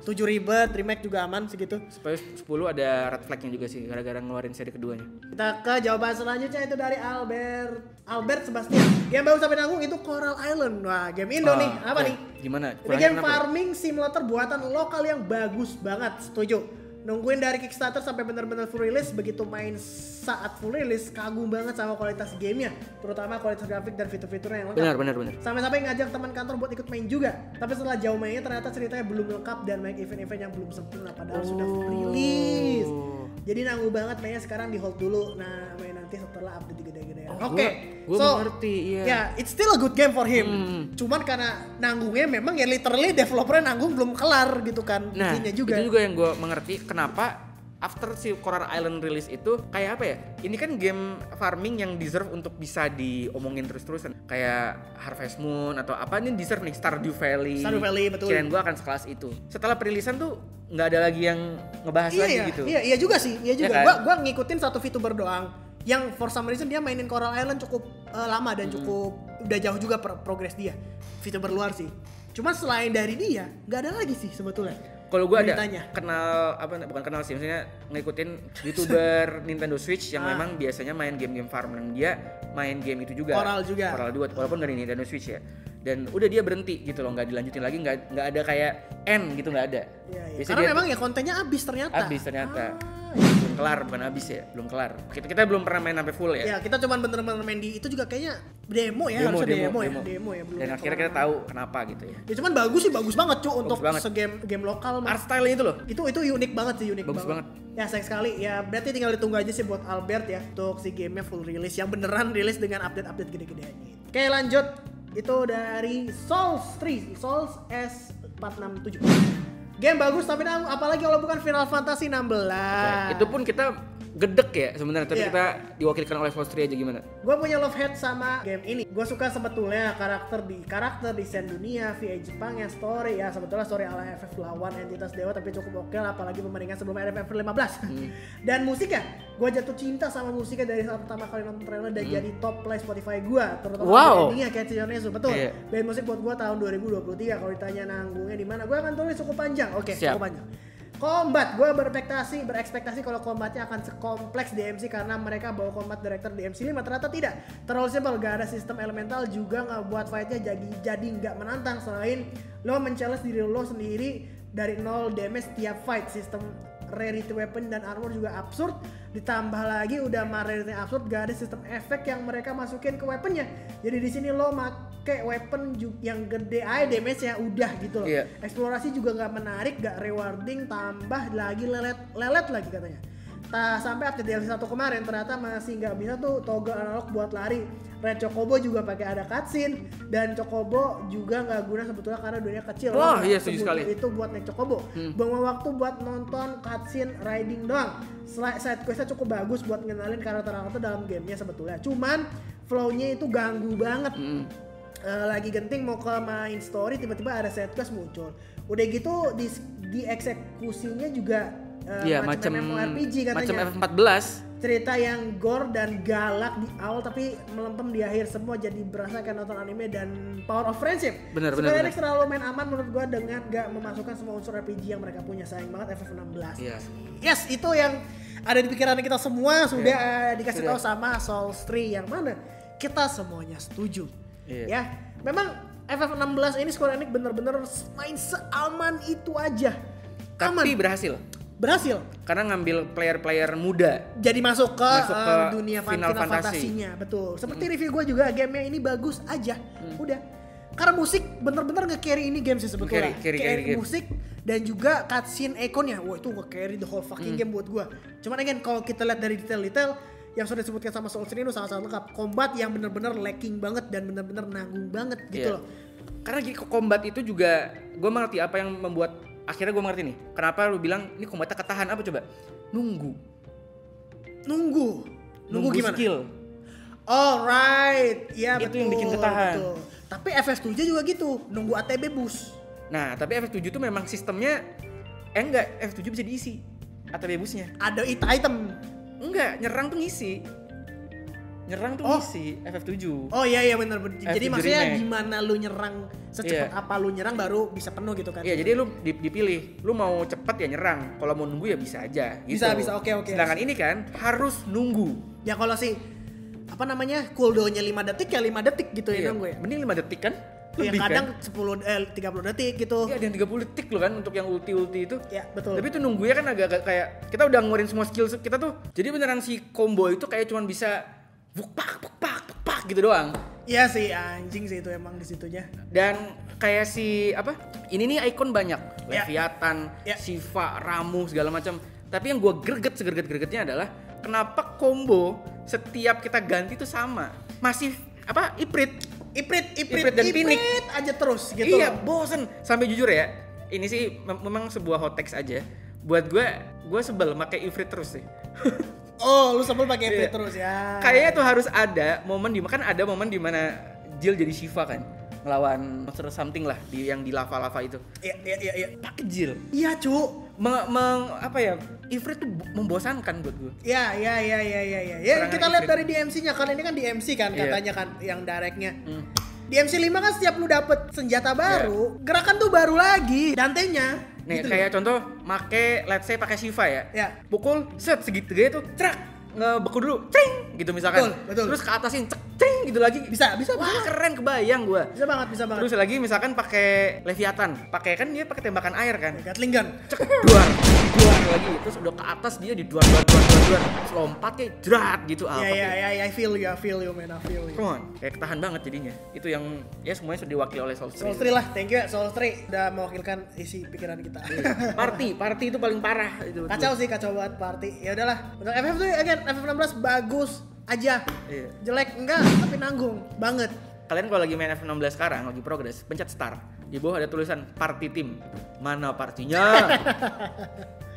[SPEAKER 1] 7 ribet, remake juga aman segitu.
[SPEAKER 2] supaya 10 ada red flagnya juga sih gara-gara ngeluarin seri keduanya
[SPEAKER 1] Kita ke jawaban selanjutnya itu dari Albert Albert Sebastian. Game baru sampai nanggung itu Coral Island. Wah, game Indo nih.
[SPEAKER 2] Ah,
[SPEAKER 1] Apa
[SPEAKER 2] oke.
[SPEAKER 1] nih?
[SPEAKER 2] gimana
[SPEAKER 1] Ini game farming simulator buatan lokal yang bagus banget, setuju. Nungguin dari Kickstarter sampai benar-benar full release, begitu main saat full release, kagum banget sama kualitas gamenya, terutama kualitas grafik dan fitur-fiturnya yang lengkap.
[SPEAKER 2] benar benar benar
[SPEAKER 1] Sampai-sampai ngajak teman kantor buat ikut main juga. Tapi setelah jauh mainnya ternyata ceritanya belum lengkap dan banyak event-event yang belum sempurna padahal sudah full release. Jadi nanggung banget mainnya sekarang di hold dulu. Nah, main nanti setelah update gede-gedean.
[SPEAKER 2] Oh,
[SPEAKER 1] Oke.
[SPEAKER 2] gua- gua mengerti, iya.
[SPEAKER 1] Ya, it's still a good game for him.
[SPEAKER 2] Hmm.
[SPEAKER 1] Cuman karena nanggungnya memang ya literally developernya nanggung belum kelar gitu kan.
[SPEAKER 2] Nah,
[SPEAKER 1] juga.
[SPEAKER 2] itu juga yang gue mengerti kenapa after si Coral Island release itu kayak apa ya? Ini kan game farming yang deserve untuk bisa diomongin terus-terusan. Kayak Harvest Moon atau apa ini deserve nih Stardew Valley.
[SPEAKER 1] Stardew Valley, betul.
[SPEAKER 2] Kirain gue akan sekelas itu. Setelah perilisan tuh nggak ada lagi yang ngebahas
[SPEAKER 1] iya,
[SPEAKER 2] lagi
[SPEAKER 1] iya,
[SPEAKER 2] gitu.
[SPEAKER 1] iya, iya juga sih, iya juga.
[SPEAKER 2] kan?
[SPEAKER 1] Gua gua ngikutin satu VTuber doang yang for some reason dia mainin Coral Island cukup eh, lama dan cukup udah jauh juga pro- progres dia. VTuber luar sih. Cuma selain dari dia, nggak ada lagi sih sebetulnya.
[SPEAKER 2] Kalau gue ada kenal apa bukan kenal sih, maksudnya ngikutin youtuber Nintendo Switch yang
[SPEAKER 1] Ah.
[SPEAKER 2] memang biasanya main game-game farm dan dia main game itu juga.
[SPEAKER 1] Coral juga.
[SPEAKER 2] Coral 2 walaupun dari Nintendo Switch ya. Dan udah dia berhenti gitu loh, nggak dilanjutin lagi, nggak nggak ada kayak end gitu nggak ada.
[SPEAKER 1] Iya.
[SPEAKER 2] Biasanya
[SPEAKER 1] Karena
[SPEAKER 2] dia
[SPEAKER 1] memang ya kontennya habis ternyata.
[SPEAKER 2] habis ternyata.
[SPEAKER 1] Ah.
[SPEAKER 2] Belum kelar bukan habis ya, belum kelar. Kita kita belum pernah main sampai full ya.
[SPEAKER 1] Ya, kita cuman bener-bener main di itu juga kayaknya demo ya, harusnya demo, ya, demo ya belum.
[SPEAKER 2] Dan akhirnya kita tahu kenapa gitu ya.
[SPEAKER 1] Ya cuman bagus sih, bagus banget cuy untuk
[SPEAKER 2] banget.
[SPEAKER 1] segame game lokal.
[SPEAKER 2] Art style-nya itu loh.
[SPEAKER 1] itu itu unik banget sih unik
[SPEAKER 2] Bagus
[SPEAKER 1] banget. ya sayang sekali ya berarti tinggal ditunggu aja sih buat Albert ya untuk si gamenya full release yang beneran rilis dengan update update gede-gedeannya oke lanjut itu dari Souls 3 Souls S467 game bagus tapi apalagi kalau bukan Final Fantasy 16
[SPEAKER 2] Itu pun kita gedek ya sebenarnya, tapi
[SPEAKER 1] Iya.
[SPEAKER 2] kita diwakilkan oleh 3 aja gimana?
[SPEAKER 1] Gue punya love hate sama game ini. Gue suka sebetulnya karakter di karakter desain dunia, VA Jepang yang story ya sebetulnya story ala FF lawan entitas dewa tapi cukup oke lah apalagi pemeringkan sebelum FF 15. dan musiknya, gue jatuh cinta sama musiknya dari saat pertama kali nonton trailer dan jadi top play Spotify gue terutama
[SPEAKER 2] Wow.
[SPEAKER 1] di endingnya kayak Sionesu betul.
[SPEAKER 2] Iya.
[SPEAKER 1] Band musik buat gue tahun 2023 kalau ditanya nanggungnya di mana, gue akan tulis cukup panjang. Oke,
[SPEAKER 2] Siap.
[SPEAKER 1] cukup panjang. Combat, gue berekspektasi berekspektasi kalau combatnya akan sekompleks DMC karena mereka bawa combat director DMC 5 ternyata tidak. Terlalu simpel gak ada sistem elemental juga nggak buat fightnya jadi jadi nggak menantang. Selain lo men-challenge diri lo sendiri dari nol damage tiap fight. Sistem rarity weapon dan armor juga absurd. Ditambah lagi udah mah absurd gak ada sistem efek yang mereka masukin ke weaponnya. Jadi di sini lo make weapon yang gede aja damage nya udah gitu loh
[SPEAKER 2] Iya.
[SPEAKER 1] eksplorasi juga nggak menarik nggak rewarding tambah lagi lelet lelet lagi katanya Tak sampai update DLC 1 kemarin ternyata masih nggak bisa tuh toggle analog buat lari. Red Chocobo juga pakai ada cutscene dan Chocobo juga nggak guna sebetulnya karena dunia kecil.
[SPEAKER 2] Wah,
[SPEAKER 1] Lo
[SPEAKER 2] iya, setuju sekali.
[SPEAKER 1] Itu buat naik Chocobo. Buang waktu buat nonton cutscene riding doang. Side questnya cukup bagus buat ngenalin karakter-karakter dalam gamenya sebetulnya. Cuman flow-nya itu ganggu banget.
[SPEAKER 2] Mm.
[SPEAKER 1] Eh, lagi genting mau ke main story tiba-tiba ada set quest muncul. Udah gitu di, di eksekusinya juga eh,
[SPEAKER 2] Iya, macam
[SPEAKER 1] MMORPG
[SPEAKER 2] macam
[SPEAKER 1] katanya.
[SPEAKER 2] F14.
[SPEAKER 1] Cerita yang gore dan galak di awal tapi melempem di akhir semua jadi berasa kayak nonton anime dan power of friendship.
[SPEAKER 2] Bener,
[SPEAKER 1] Square
[SPEAKER 2] bener,
[SPEAKER 1] Enix terlalu main aman menurut gua dengan gak memasukkan semua unsur RPG yang mereka punya. Sayang banget FF16.
[SPEAKER 2] Iya.
[SPEAKER 1] Yes, itu yang ada di pikiran kita semua sudah eh, dikasih
[SPEAKER 2] Sudah.
[SPEAKER 1] tahu sama Souls 3 yang mana kita semuanya setuju.
[SPEAKER 2] Iya.
[SPEAKER 1] Ya, memang FF16 ini Square Enix bener-bener main seaman itu aja. Aman.
[SPEAKER 2] Tapi berhasil.
[SPEAKER 1] berhasil
[SPEAKER 2] karena ngambil player-player muda
[SPEAKER 1] jadi masuk ke,
[SPEAKER 2] Masuk ke
[SPEAKER 1] dunia fan-
[SPEAKER 2] Final
[SPEAKER 1] final,
[SPEAKER 2] Fantasy.
[SPEAKER 1] fantasinya betul seperti review gue juga gamenya ini bagus aja udah karena musik bener-bener nge-carry ini game sih sebetulnya
[SPEAKER 2] Nge-carry, carry, carry game.
[SPEAKER 1] musik dan juga cutscene ikonnya wah itu nge-carry the whole fucking game buat gue cuman again kalau kita lihat dari detail-detail yang sudah disebutkan sama Soul itu sangat-sangat lengkap combat yang bener-bener lacking banget dan bener-bener nanggung banget gitu
[SPEAKER 2] Iya.
[SPEAKER 1] loh
[SPEAKER 2] karena gini, combat itu juga gue mengerti apa yang membuat akhirnya gue mengerti nih kenapa lu bilang ini combatnya ketahan apa coba nunggu
[SPEAKER 1] nunggu nunggu, gimana
[SPEAKER 2] skill
[SPEAKER 1] Alright, iya
[SPEAKER 2] Itu
[SPEAKER 1] betul.
[SPEAKER 2] yang bikin ketahan.
[SPEAKER 1] betul. Tapi FF7 juga gitu, nunggu ATB bus.
[SPEAKER 2] nah tapi FF7 tuh memang sistemnya eh enggak F7 bisa diisi ATB busnya
[SPEAKER 1] Ada it item.
[SPEAKER 2] Enggak nyerang tuh ngisi nyerang tuh
[SPEAKER 1] Oh.
[SPEAKER 2] ngisi FF7
[SPEAKER 1] Oh iya iya benar. Jadi
[SPEAKER 2] FF7
[SPEAKER 1] maksudnya
[SPEAKER 2] remake.
[SPEAKER 1] gimana lu nyerang secepat
[SPEAKER 2] Iya.
[SPEAKER 1] apa lu nyerang baru bisa penuh gitu kan?
[SPEAKER 2] Iya, jadi lu dip- dipilih. Lu mau cepet ya nyerang. Kalau mau nunggu ya bisa aja. Gitu.
[SPEAKER 1] Bisa, bisa, oke, oke.
[SPEAKER 2] Sedangkan ini kan harus nunggu.
[SPEAKER 1] Ya kalau sih apa namanya cooldownnya 5 detik ya 5 detik gitu ya
[SPEAKER 2] Iya.
[SPEAKER 1] nunggu ya.
[SPEAKER 2] Mending 5 detik kan?
[SPEAKER 1] Ya
[SPEAKER 2] Lebih
[SPEAKER 1] kadang
[SPEAKER 2] kan?
[SPEAKER 1] 10 eh 30 detik gitu.
[SPEAKER 2] Iya, ada yang 30 detik loh kan untuk yang ulti-ulti itu.
[SPEAKER 1] Ya, betul.
[SPEAKER 2] Tapi itu nunggunya kan agak-agak kayak kita udah ngeluarin semua skill kita tuh. Jadi beneran si combo itu kayak cuman bisa vuk pak pak pak pak, pak gitu doang.
[SPEAKER 1] Iya sih anjing sih itu emang di situnya.
[SPEAKER 2] Dan kayak si apa? Ini nih ikon banyak.
[SPEAKER 1] Ya.
[SPEAKER 2] Leviathan,
[SPEAKER 1] Ya.
[SPEAKER 2] Siva, Ramu segala macam. Tapi yang gua greget segerget-gregetnya adalah kenapa combo setiap kita ganti tuh sama. Masih apa? Iprit.
[SPEAKER 1] Iprit, iprit,
[SPEAKER 2] Iprit dan Pinik.
[SPEAKER 1] aja terus gitu.
[SPEAKER 2] iya, bosen. Sampai jujur ya, ini sih mem- memang sebuah hot text aja. Buat gue, gue sebel pakai Ifrit terus sih.
[SPEAKER 1] Oh, lu sebel pakai iprit
[SPEAKER 2] Iya.
[SPEAKER 1] terus ya.
[SPEAKER 2] Kayaknya tuh harus ada momen di kan ada momen di mana Jill jadi Shiva kan ngelawan monster something lah di yang di lava-lava itu.
[SPEAKER 1] Iya iya iya iya.
[SPEAKER 2] Pakai Jill.
[SPEAKER 1] Iya, cu.
[SPEAKER 2] Meng, meng- apa ya? Ifrit tuh bo- membosankan buat gue.
[SPEAKER 1] Ya, ya, ya, ya, ya, ya. Ya, kita lihat dari DMC-nya kan ini kan DMC kan
[SPEAKER 2] Iya.
[SPEAKER 1] katanya kan yang directnya.
[SPEAKER 2] Hmm.
[SPEAKER 1] DMC 5 kan setiap lu dapet senjata baru, gerakan tuh baru lagi dantenya.
[SPEAKER 2] Nih
[SPEAKER 1] Gitu loh.
[SPEAKER 2] kayak contoh make let's say pakai Shiva ya.
[SPEAKER 1] Ya.
[SPEAKER 2] Pukul set segitiga itu trak ngebeku dulu, cing gitu misalkan.
[SPEAKER 1] Betul, betul.
[SPEAKER 2] Terus ke atasin cek cing gitu lagi.
[SPEAKER 1] Bisa, bisa,
[SPEAKER 2] Wah,
[SPEAKER 1] bisa.
[SPEAKER 2] keren kebayang gua.
[SPEAKER 1] Bisa banget, bisa banget.
[SPEAKER 2] Terus lagi misalkan pakai Leviathan, pakai kan dia pakai tembakan air kan.
[SPEAKER 1] Gatling gun.
[SPEAKER 2] Cek duar, lagi. Terus udah ke atas dia di duar duar duar. Terus lompat kayak jerat gitu apa
[SPEAKER 1] Ya, ya, ya, ya, I feel you, I feel you, man, I feel you.
[SPEAKER 2] Come on, kayak ketahan banget jadinya. Itu yang ya semuanya sudah diwakili oleh Stream.
[SPEAKER 1] Street lah, thank you Soul Street udah mewakilkan isi pikiran kita.
[SPEAKER 2] Party, party itu paling parah itu.
[SPEAKER 1] kacau sih, kacau banget party. Ya udahlah, untuk FF tuh again FF16 bagus aja.
[SPEAKER 2] Iya.
[SPEAKER 1] Jelek enggak, tapi nanggung banget.
[SPEAKER 2] Kalian kalau lagi main F16 sekarang lagi progres, pencet start. Di bawah ada tulisan party team. Mana partinya?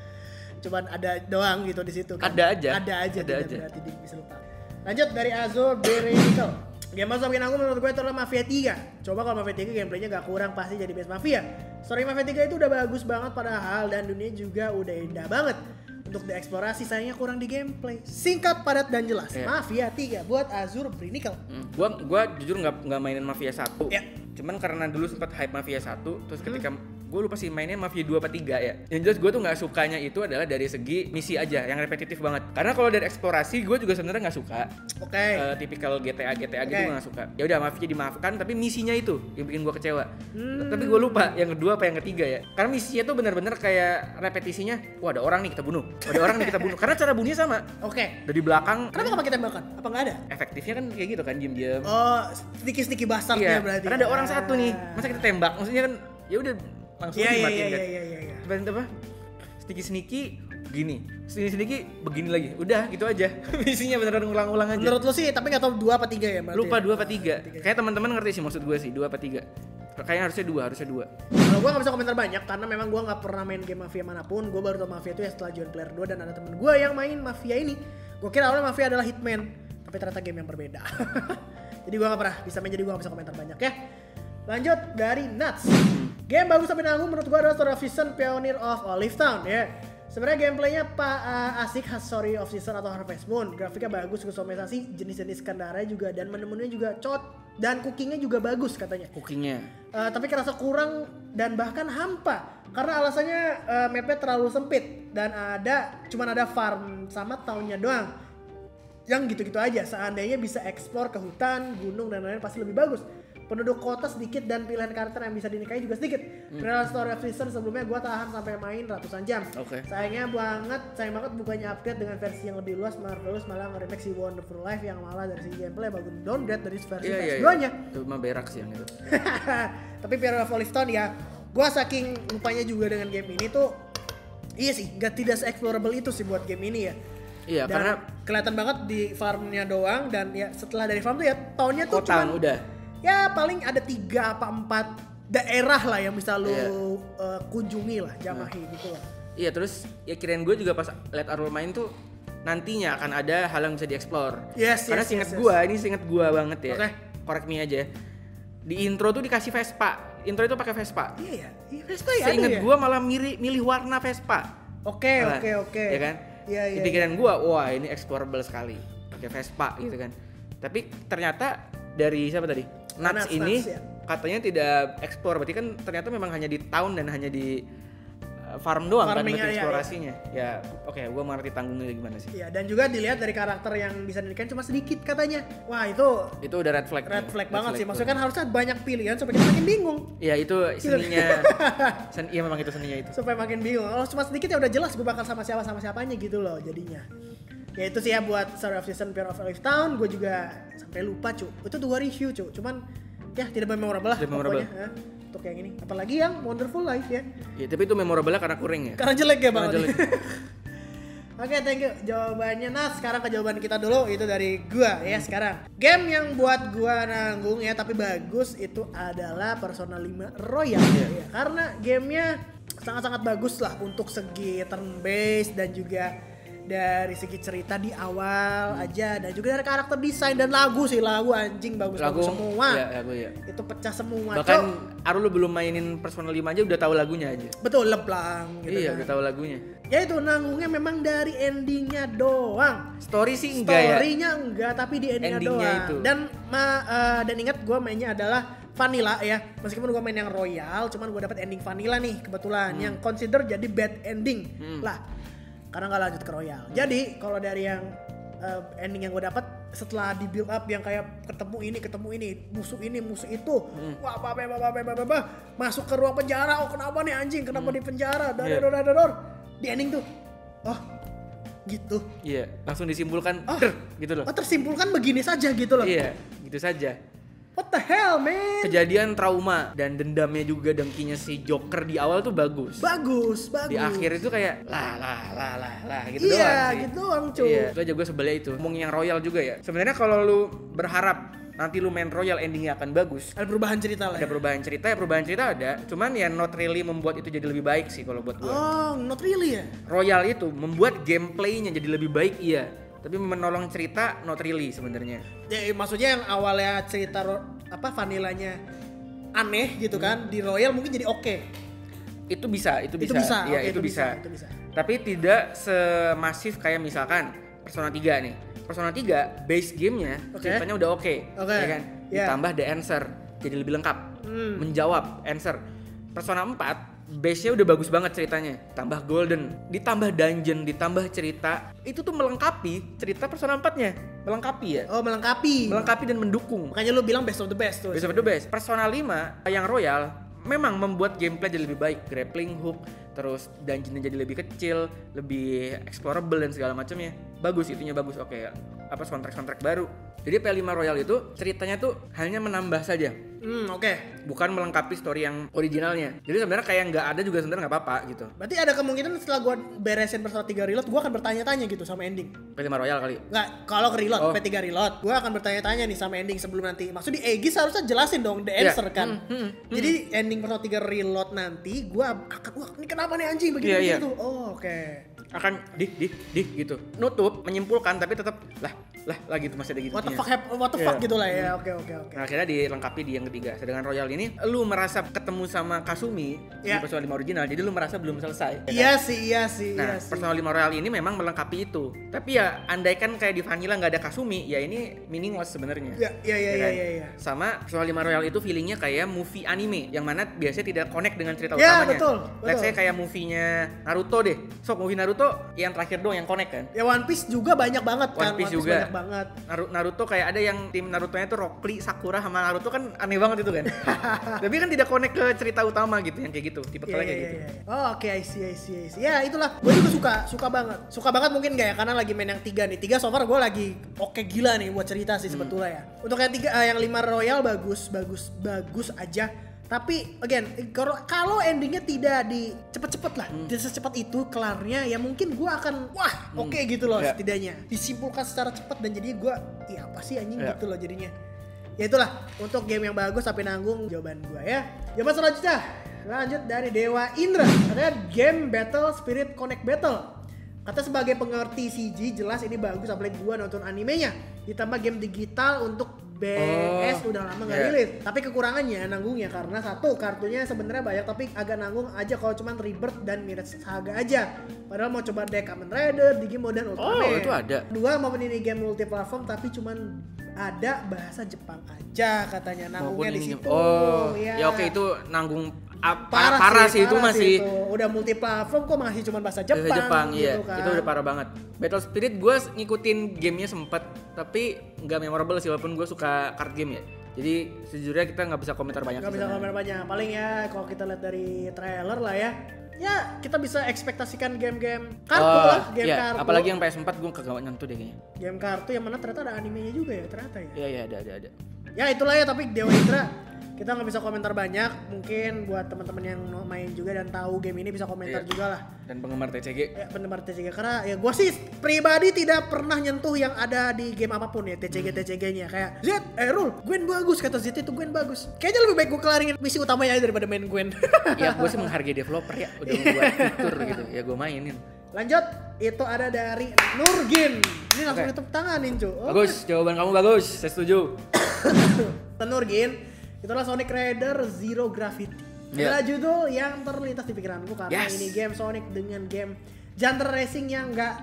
[SPEAKER 1] cuman ada doang gitu di situ kan.
[SPEAKER 2] Ada aja.
[SPEAKER 1] Ada aja.
[SPEAKER 2] Ada
[SPEAKER 1] tidak
[SPEAKER 2] aja.
[SPEAKER 1] Berarti di bisa lupa. Lanjut dari Azur Berenical. Game Mas bikin aku menurut gue itu adalah Mafia 3. Coba kalau Mafia 3 gameplaynya gak kurang pasti jadi best Mafia. Story Mafia 3 itu udah bagus banget padahal dan dunia juga udah indah banget. Untuk dieksplorasi sayangnya kurang di gameplay. Singkat, padat, dan jelas.
[SPEAKER 2] Iya.
[SPEAKER 1] Mafia 3 buat Azur Berenical.
[SPEAKER 2] Hmm, gua gua jujur nggak nggak mainin Mafia 1.
[SPEAKER 1] Ya.
[SPEAKER 2] Cuman karena dulu sempat hype Mafia 1, terus ketika gue lupa sih mainnya Mafia 2 apa 3 ya. Yang jelas gue tuh nggak sukanya itu adalah dari segi misi aja yang repetitif banget. Karena kalau dari eksplorasi gue juga sebenarnya nggak suka.
[SPEAKER 1] Oke.
[SPEAKER 2] Eh, tipikal GTA GTA gitu
[SPEAKER 1] Oke.
[SPEAKER 2] gue nggak suka. Ya udah Mafia dimaafkan tapi misinya itu yang bikin gue kecewa. Tapi gue lupa yang kedua apa yang ketiga ya. Karena misinya tuh benar-benar kayak repetisinya, wah ada orang nih kita bunuh, ada orang nih kita bunuh. Karena cara bunuhnya sama.
[SPEAKER 1] Oke.
[SPEAKER 2] Dari belakang
[SPEAKER 1] Kenapa gak pakai tembakan? Apa nggak ada?
[SPEAKER 2] efektifnya kan kayak gitu kan diem-diem.
[SPEAKER 1] Oh, sticky-sticky bastardnya
[SPEAKER 2] Iya,
[SPEAKER 1] berarti.
[SPEAKER 2] karena ada orang satu nih,
[SPEAKER 1] Ah.
[SPEAKER 2] masa kita tembak, maksudnya kan ya udah langsung
[SPEAKER 1] Iya, iya,
[SPEAKER 2] dimatiin
[SPEAKER 1] iya,
[SPEAKER 2] kan.
[SPEAKER 1] iya, iya, iya.
[SPEAKER 2] Apa? Sticky sneaky gini, sticky sneaky begini lagi, udah gitu aja. Misinya beneran ngulang-ulang aja.
[SPEAKER 1] Menurut lu sih, tapi nggak tahu dua apa tiga ya berarti.
[SPEAKER 2] Lupa
[SPEAKER 1] ya?
[SPEAKER 2] dua apa tiga. Kayak teman-teman ngerti sih maksud gue sih dua apa tiga. Kayaknya harusnya dua, harusnya dua.
[SPEAKER 1] Kalau gue gak bisa komentar banyak karena memang gue nggak pernah main game Mafia mana pun. Gue baru tau Mafia itu ya setelah join player 2 dan ada temen gue yang main Mafia ini. Gue kira awalnya Mafia adalah Hitman, tapi ternyata game yang berbeda. jadi gue gak pernah bisa main, jadi gue gak bisa komentar banyak ya. Lanjut dari Nuts. Game bagus tapi nanggung menurut gue adalah Story of Season Pioneer of Olive Town ya. Sebenarnya gameplaynya pak uh, asik khas Story of Season atau Harvest Moon. Grafiknya bagus, kustomisasi jenis-jenis kendaranya juga dan menu-menunya juga cot dan cookingnya juga bagus katanya.
[SPEAKER 2] Cookingnya.
[SPEAKER 1] Uh, tapi kerasa kurang dan bahkan hampa karena alasannya uh, mapnya terlalu sempit dan ada cuman ada farm sama townnya doang yang gitu-gitu aja seandainya bisa explore ke hutan gunung dan lain-lain pasti lebih bagus penduduk kota sedikit dan pilihan karakter yang bisa dinikahi juga sedikit. Real Story of Season sebelumnya gue tahan sampai main ratusan jam.
[SPEAKER 2] Oke.
[SPEAKER 1] Sayangnya banget, sayang banget bukannya upgrade dengan versi yang lebih luas, Marvelous malah nge-remake si Wonderful Life yang malah dari segi gameplay bagus downgrade dari versi. PS2
[SPEAKER 2] iya.
[SPEAKER 1] nya.
[SPEAKER 2] Itu mah berak sih yang itu.
[SPEAKER 1] Tapi Fear of Olifton ya, gue saking lupanya juga dengan game ini tuh, iya sih, gak tidak se-explorable itu sih buat game ini ya.
[SPEAKER 2] Iya,
[SPEAKER 1] Dan
[SPEAKER 2] karena
[SPEAKER 1] kelihatan banget di farmnya doang dan ya setelah dari farm tuh ya tahunnya tuh cuman
[SPEAKER 2] udah.
[SPEAKER 1] Ya paling ada tiga apa empat daerah lah yang bisa lu
[SPEAKER 2] Iya.
[SPEAKER 1] uh, kunjungi lah jamahi gitu lah.
[SPEAKER 2] Iya terus ya kirain gue juga pas liat Arul main tuh nantinya akan ada hal yang bisa dieksplor.
[SPEAKER 1] Yes,
[SPEAKER 2] Karena
[SPEAKER 1] yes,
[SPEAKER 2] seinget
[SPEAKER 1] yes, yes.
[SPEAKER 2] gue, ini seinget gue banget ya.
[SPEAKER 1] Oke.
[SPEAKER 2] Correct me aja. Di intro tuh dikasih Vespa. Intro itu pakai Vespa.
[SPEAKER 1] Iya ya, iya Vespa ya ada
[SPEAKER 2] Seinget
[SPEAKER 1] ya.
[SPEAKER 2] gue malah milih milih warna Vespa.
[SPEAKER 1] Oke
[SPEAKER 2] Nah,
[SPEAKER 1] oke oke.
[SPEAKER 2] Ya kan?
[SPEAKER 1] Iya iya.
[SPEAKER 2] Di pikiran gue, wah ini explorable sekali. Pakai Vespa gitu kan. Tapi ternyata dari siapa tadi? Nuts
[SPEAKER 1] Nuts,
[SPEAKER 2] ini
[SPEAKER 1] Nuts, ya.
[SPEAKER 2] katanya tidak explore. Berarti kan ternyata memang hanya di town dan hanya di uh, farm doang kan
[SPEAKER 1] Farming
[SPEAKER 2] berarti
[SPEAKER 1] area,
[SPEAKER 2] eksplorasinya. Ya, oke, gue mengerti tanggungnya gimana sih.
[SPEAKER 1] Iya dan juga dilihat dari karakter yang bisa dinikahin cuma sedikit katanya. Wah itu
[SPEAKER 2] Itu udah red flag.
[SPEAKER 1] red flag banget sih.
[SPEAKER 2] tuh.
[SPEAKER 1] Maksudnya kan harusnya banyak pilihan supaya kita makin bingung.
[SPEAKER 2] Iya itu seninya. sen iya memang itu seninya itu.
[SPEAKER 1] supaya makin bingung. Kalau cuma sedikit ya udah jelas gue bakal sama siapa sama siapanya gitu loh jadinya. Ya itu sih ya buat Story of Season Fear of Elf Town gue juga sampai lupa cu. Itu dua review cu. Cuman ya tidak memorable lah
[SPEAKER 2] Tidak memorable.
[SPEAKER 1] pokoknya. ya. Untuk yang ini. Apalagi yang Wonderful Life ya.
[SPEAKER 2] Ya, tapi itu memorable karena kuring ya.
[SPEAKER 1] Karena jelek ya
[SPEAKER 2] Karena jelek.
[SPEAKER 1] Oke, thank you. Jawabannya nah sekarang ke jawaban kita dulu itu dari gua ya sekarang. Game yang buat gua nanggung ya tapi bagus itu adalah Persona 5 Royal
[SPEAKER 2] Iya.
[SPEAKER 1] ya. Karena gamenya sangat-sangat bagus lah untuk segi turn based dan juga dari segi cerita di awal aja dan juga dari karakter desain dan lagu sih lagu anjing bagus
[SPEAKER 2] Lagu
[SPEAKER 1] bagus semua.
[SPEAKER 2] Ya, lagu ya.
[SPEAKER 1] Itu pecah semua.
[SPEAKER 2] Bahkan. Aru lu belum mainin Persona 5 aja udah tahu lagunya aja.
[SPEAKER 1] betul leblang gitu
[SPEAKER 2] iya,
[SPEAKER 1] kan.
[SPEAKER 2] udah tahu lagunya.
[SPEAKER 1] Ya itu nanggungnya memang dari endingnya doang.
[SPEAKER 2] Story sih enggak ya.
[SPEAKER 1] Story-nya enggak, tapi di endingnya,
[SPEAKER 2] Endingnya
[SPEAKER 1] doang.
[SPEAKER 2] itu.
[SPEAKER 1] Dan ma- eh, dan ingat gue mainnya adalah vanilla ya. Meskipun gue main yang royal, cuman gue dapat ending vanilla nih kebetulan
[SPEAKER 2] Hmm.
[SPEAKER 1] yang consider jadi bad ending lah. Karena nggak lanjut ke royal.
[SPEAKER 2] Hmm.
[SPEAKER 1] Jadi kalau dari yang eh, ending yang gue dapat setelah di build up yang kayak ketemu ini ketemu ini musuh ini musuh itu
[SPEAKER 2] Hmm.
[SPEAKER 1] wah babe babe babe babe babe. masuk ke ruang penjara oh kenapa nih anjing kenapa di penjara dar dar dar, dar. di ending tuh oh gitu
[SPEAKER 2] Iya, langsung disimpulkan
[SPEAKER 1] Oh.
[SPEAKER 2] "Der," gitu loh.
[SPEAKER 1] Oh tersimpulkan begini saja gitu loh.
[SPEAKER 2] Iya, gitu saja.
[SPEAKER 1] What the hell man?
[SPEAKER 2] Kejadian trauma dan dendamnya juga dengkinya si Joker di awal tuh bagus.
[SPEAKER 1] bagus, bagus.
[SPEAKER 2] Di akhir itu kayak lah lah lah lah lah gitu doang
[SPEAKER 1] Iya, gitu doang cuy.
[SPEAKER 2] Iya, itu aja gue sebelnya itu. Ngomong yang royal juga ya. Sebenarnya kalau lu berharap nanti lu main royal endingnya akan bagus,
[SPEAKER 1] Ada perubahan cerita lah.
[SPEAKER 2] ada
[SPEAKER 1] Ya.
[SPEAKER 2] perubahan cerita ya perubahan cerita ada. Cuman ya not really membuat itu jadi lebih baik sih kalau buat gue.
[SPEAKER 1] Oh, not really ya?
[SPEAKER 2] Royal itu membuat gameplaynya jadi lebih baik iya, tapi menolong cerita not really sebenarnya.
[SPEAKER 1] Ya, eh, maksudnya yang awalnya cerita apa vanilanya aneh gitu kan, di Royal mungkin jadi oke.
[SPEAKER 2] Itu bisa, itu bisa.
[SPEAKER 1] Itu bisa,
[SPEAKER 2] Iya,
[SPEAKER 1] oke,
[SPEAKER 2] itu, bisa.
[SPEAKER 1] Itu bisa.
[SPEAKER 2] Tapi tidak semasif kayak misalkan Persona 3 nih. Persona 3 base gamenya
[SPEAKER 1] Oke.
[SPEAKER 2] ceritanya udah oke,
[SPEAKER 1] Oke,
[SPEAKER 2] ya kan?
[SPEAKER 1] iya.
[SPEAKER 2] Ditambah the answer jadi lebih lengkap.
[SPEAKER 1] Hmm.
[SPEAKER 2] Menjawab answer. Persona 4 base-nya udah bagus banget ceritanya. Tambah golden, ditambah dungeon, ditambah cerita. Itu tuh melengkapi cerita Persona 4-nya. Melengkapi ya.
[SPEAKER 1] Oh, melengkapi.
[SPEAKER 2] Melengkapi dan mendukung.
[SPEAKER 1] Makanya lu bilang best of the best tuh.
[SPEAKER 2] Best of the best. Persona 5 yang royal memang membuat gameplay jadi lebih baik, grappling hook, terus dungeonnya jadi lebih kecil, lebih explorable dan segala macamnya. Bagus itunya bagus. Oke, apa soundtrack-soundtrack baru. Jadi P5 Royal itu ceritanya tuh hanya menambah saja,
[SPEAKER 1] Hmm, oke.
[SPEAKER 2] bukan melengkapi story yang originalnya. Jadi sebenarnya kayak nggak ada juga sebenarnya nggak apa-apa gitu.
[SPEAKER 1] Berarti ada kemungkinan setelah gua beresin Persona 3 Reload, gua akan bertanya-tanya gitu sama ending.
[SPEAKER 2] P5 Royal kali.
[SPEAKER 1] Nggak, kalau ke reload,
[SPEAKER 2] Oh.
[SPEAKER 1] P3 reload, gue akan bertanya-tanya nih sama ending sebelum nanti. Maksud di Aegis harusnya jelasin dong, the
[SPEAKER 2] Iya.
[SPEAKER 1] answer kan.
[SPEAKER 2] Hmm, hmm, hmm.
[SPEAKER 1] Jadi ending Persona 3 reload nanti, gue akan, wah ini kenapa nih anjing begini
[SPEAKER 2] iya.
[SPEAKER 1] begitu? Oh, oke.
[SPEAKER 2] Akan dih dih dih gitu. Nutup, menyimpulkan tapi tetap lah lah lah gitu masih ada gitu.
[SPEAKER 1] What the fuck, what the fuck
[SPEAKER 2] Iya.
[SPEAKER 1] gitu lah ya. Oke, oke, oke.
[SPEAKER 2] Nah, akhirnya dilengkapi di yang ketiga. Sedangkan Royal ini, lu merasa ketemu sama Kasumi
[SPEAKER 1] Ya.
[SPEAKER 2] di Persona 5 original, jadi lu merasa belum selesai. ya
[SPEAKER 1] Iya
[SPEAKER 2] kan?
[SPEAKER 1] sih, iya sih,
[SPEAKER 2] Nah,
[SPEAKER 1] iya sih.
[SPEAKER 2] Persona 5 Royal ini memang melengkapi itu. Tapi ya, andaikan kayak di Vanilla nggak ada Kasumi, ya ini meaningless sebenarnya.
[SPEAKER 1] Iya, iya, iya,
[SPEAKER 2] Ya
[SPEAKER 1] iya,
[SPEAKER 2] kan?
[SPEAKER 1] iya. iya.
[SPEAKER 2] Sama Persona 5 Royal itu feelingnya kayak movie anime, yang mana biasanya tidak connect dengan cerita
[SPEAKER 1] Ya,
[SPEAKER 2] utamanya.
[SPEAKER 1] betul,
[SPEAKER 2] Let's
[SPEAKER 1] betul.
[SPEAKER 2] say kayak movie-nya Naruto deh. Sok movie Naruto yang terakhir doang yang connect kan.
[SPEAKER 1] Ya One Piece juga banyak banget kan.
[SPEAKER 2] One Piece juga.
[SPEAKER 1] banyak banget.
[SPEAKER 2] Naru- Naruto kayak ada yang tim Naruto-nya tuh Rock Lee, Sakura sama Naruto kan aneh banget itu kan. Tapi kan tidak connect ke cerita utama gitu yang kayak gitu, tipe
[SPEAKER 1] Iya,
[SPEAKER 2] kayak
[SPEAKER 1] iya,
[SPEAKER 2] gitu.
[SPEAKER 1] iya, iya. Oh oke, I see, I see, I see. Ya itulah, gue juga suka, suka banget. Suka banget mungkin gak ya, karena lagi main yang tiga nih. Tiga so far gue lagi oke gila nih buat cerita
[SPEAKER 2] Hmm.
[SPEAKER 1] sih sebetulnya ya. Untuk yang tiga, eh, yang lima royal bagus, bagus, bagus aja. Tapi again, kalau endingnya tidak di cepet-cepet lah,
[SPEAKER 2] Hmm.
[SPEAKER 1] secepat itu kelarnya, ya mungkin gue akan wah oke gitu loh
[SPEAKER 2] Ya.
[SPEAKER 1] setidaknya. Disimpulkan secara cepat dan jadinya gue, iya apa sih anjing
[SPEAKER 2] Ya.
[SPEAKER 1] gitu loh jadinya. Ya itulah untuk game yang bagus tapi nanggung jawaban gue ya. Jawaban selanjutnya lanjut dari Dewa Indra. Katanya game Battle Spirit Connect Battle. Kata sebagai pengerti CG jelas ini bagus apalagi gua nonton animenya. Ditambah game digital untuk BS
[SPEAKER 2] Oh,
[SPEAKER 1] udah lama nggak
[SPEAKER 2] iya.
[SPEAKER 1] rilis. Tapi kekurangannya nanggungnya karena satu kartunya sebenarnya banyak tapi agak nanggung aja kalau cuman Rebirth dan Mirage Saga aja. Padahal mau coba deck Kamen Rider, Digimon dan Ultraman.
[SPEAKER 2] Oh, itu ada.
[SPEAKER 1] Dua maupun ini game multiplatform tapi cuman ada bahasa Jepang aja katanya nanggungnya di situ.
[SPEAKER 2] Oh,
[SPEAKER 1] ya.
[SPEAKER 2] ya oke itu nanggung ah,
[SPEAKER 1] parah,
[SPEAKER 2] parah, sih, itu
[SPEAKER 1] parah
[SPEAKER 2] masih
[SPEAKER 1] itu. udah multiplatform kok masih cuma bahasa Jepang,
[SPEAKER 2] Bahasa Jepang
[SPEAKER 1] gitu
[SPEAKER 2] iya
[SPEAKER 1] kan.
[SPEAKER 2] itu udah parah banget Battle Spirit gue ngikutin gamenya sempet tapi nggak memorable sih walaupun gue suka card game ya jadi sejujurnya kita nggak bisa komentar banyak
[SPEAKER 1] Gak
[SPEAKER 2] sih
[SPEAKER 1] bisa komentar banyak. Paling ya kalau kita lihat dari trailer lah ya. Ya kita bisa ekspektasikan game-game kartu
[SPEAKER 2] Oh,
[SPEAKER 1] lah, game
[SPEAKER 2] iya.
[SPEAKER 1] kartu.
[SPEAKER 2] apalagi yang PS4 gue kagak nyentuh deh kayaknya
[SPEAKER 1] game kartu yang mana ternyata ada animenya juga ya ternyata ya.
[SPEAKER 2] iya iya ada ada ada
[SPEAKER 1] Ya itulah ya tapi Dewa Indra kita nggak bisa komentar banyak. Mungkin buat teman-teman yang main juga dan tahu game ini bisa komentar
[SPEAKER 2] Iya.
[SPEAKER 1] juga lah.
[SPEAKER 2] dan penggemar TCG
[SPEAKER 1] Ya benar TCG karena ya gue sih pribadi tidak pernah nyentuh yang ada di game apa pun ya TCG
[SPEAKER 2] Hmm.
[SPEAKER 1] TCG-nya kayak Z, eh Rul, Gwen bagus kata Z itu Gwen bagus. Kayaknya lebih baik gue kelarin misi utamanya aja daripada main Gwen.
[SPEAKER 2] ya gue sih menghargai developer ya udah membuat fitur gitu ya gue mainin
[SPEAKER 1] Lanjut, itu ada dari Nurgin. Ini langsung
[SPEAKER 2] Oke.
[SPEAKER 1] ditepuk tanganin, cu.
[SPEAKER 2] Bagus jawaban kamu bagus saya setuju
[SPEAKER 1] Nurgin, itulah Sonic Rider Zero Gravity.
[SPEAKER 2] Iya.
[SPEAKER 1] Adalah judul yang terlintas di pikiranku karena
[SPEAKER 2] Yes.
[SPEAKER 1] ini game Sonic dengan game genre racing yang enggak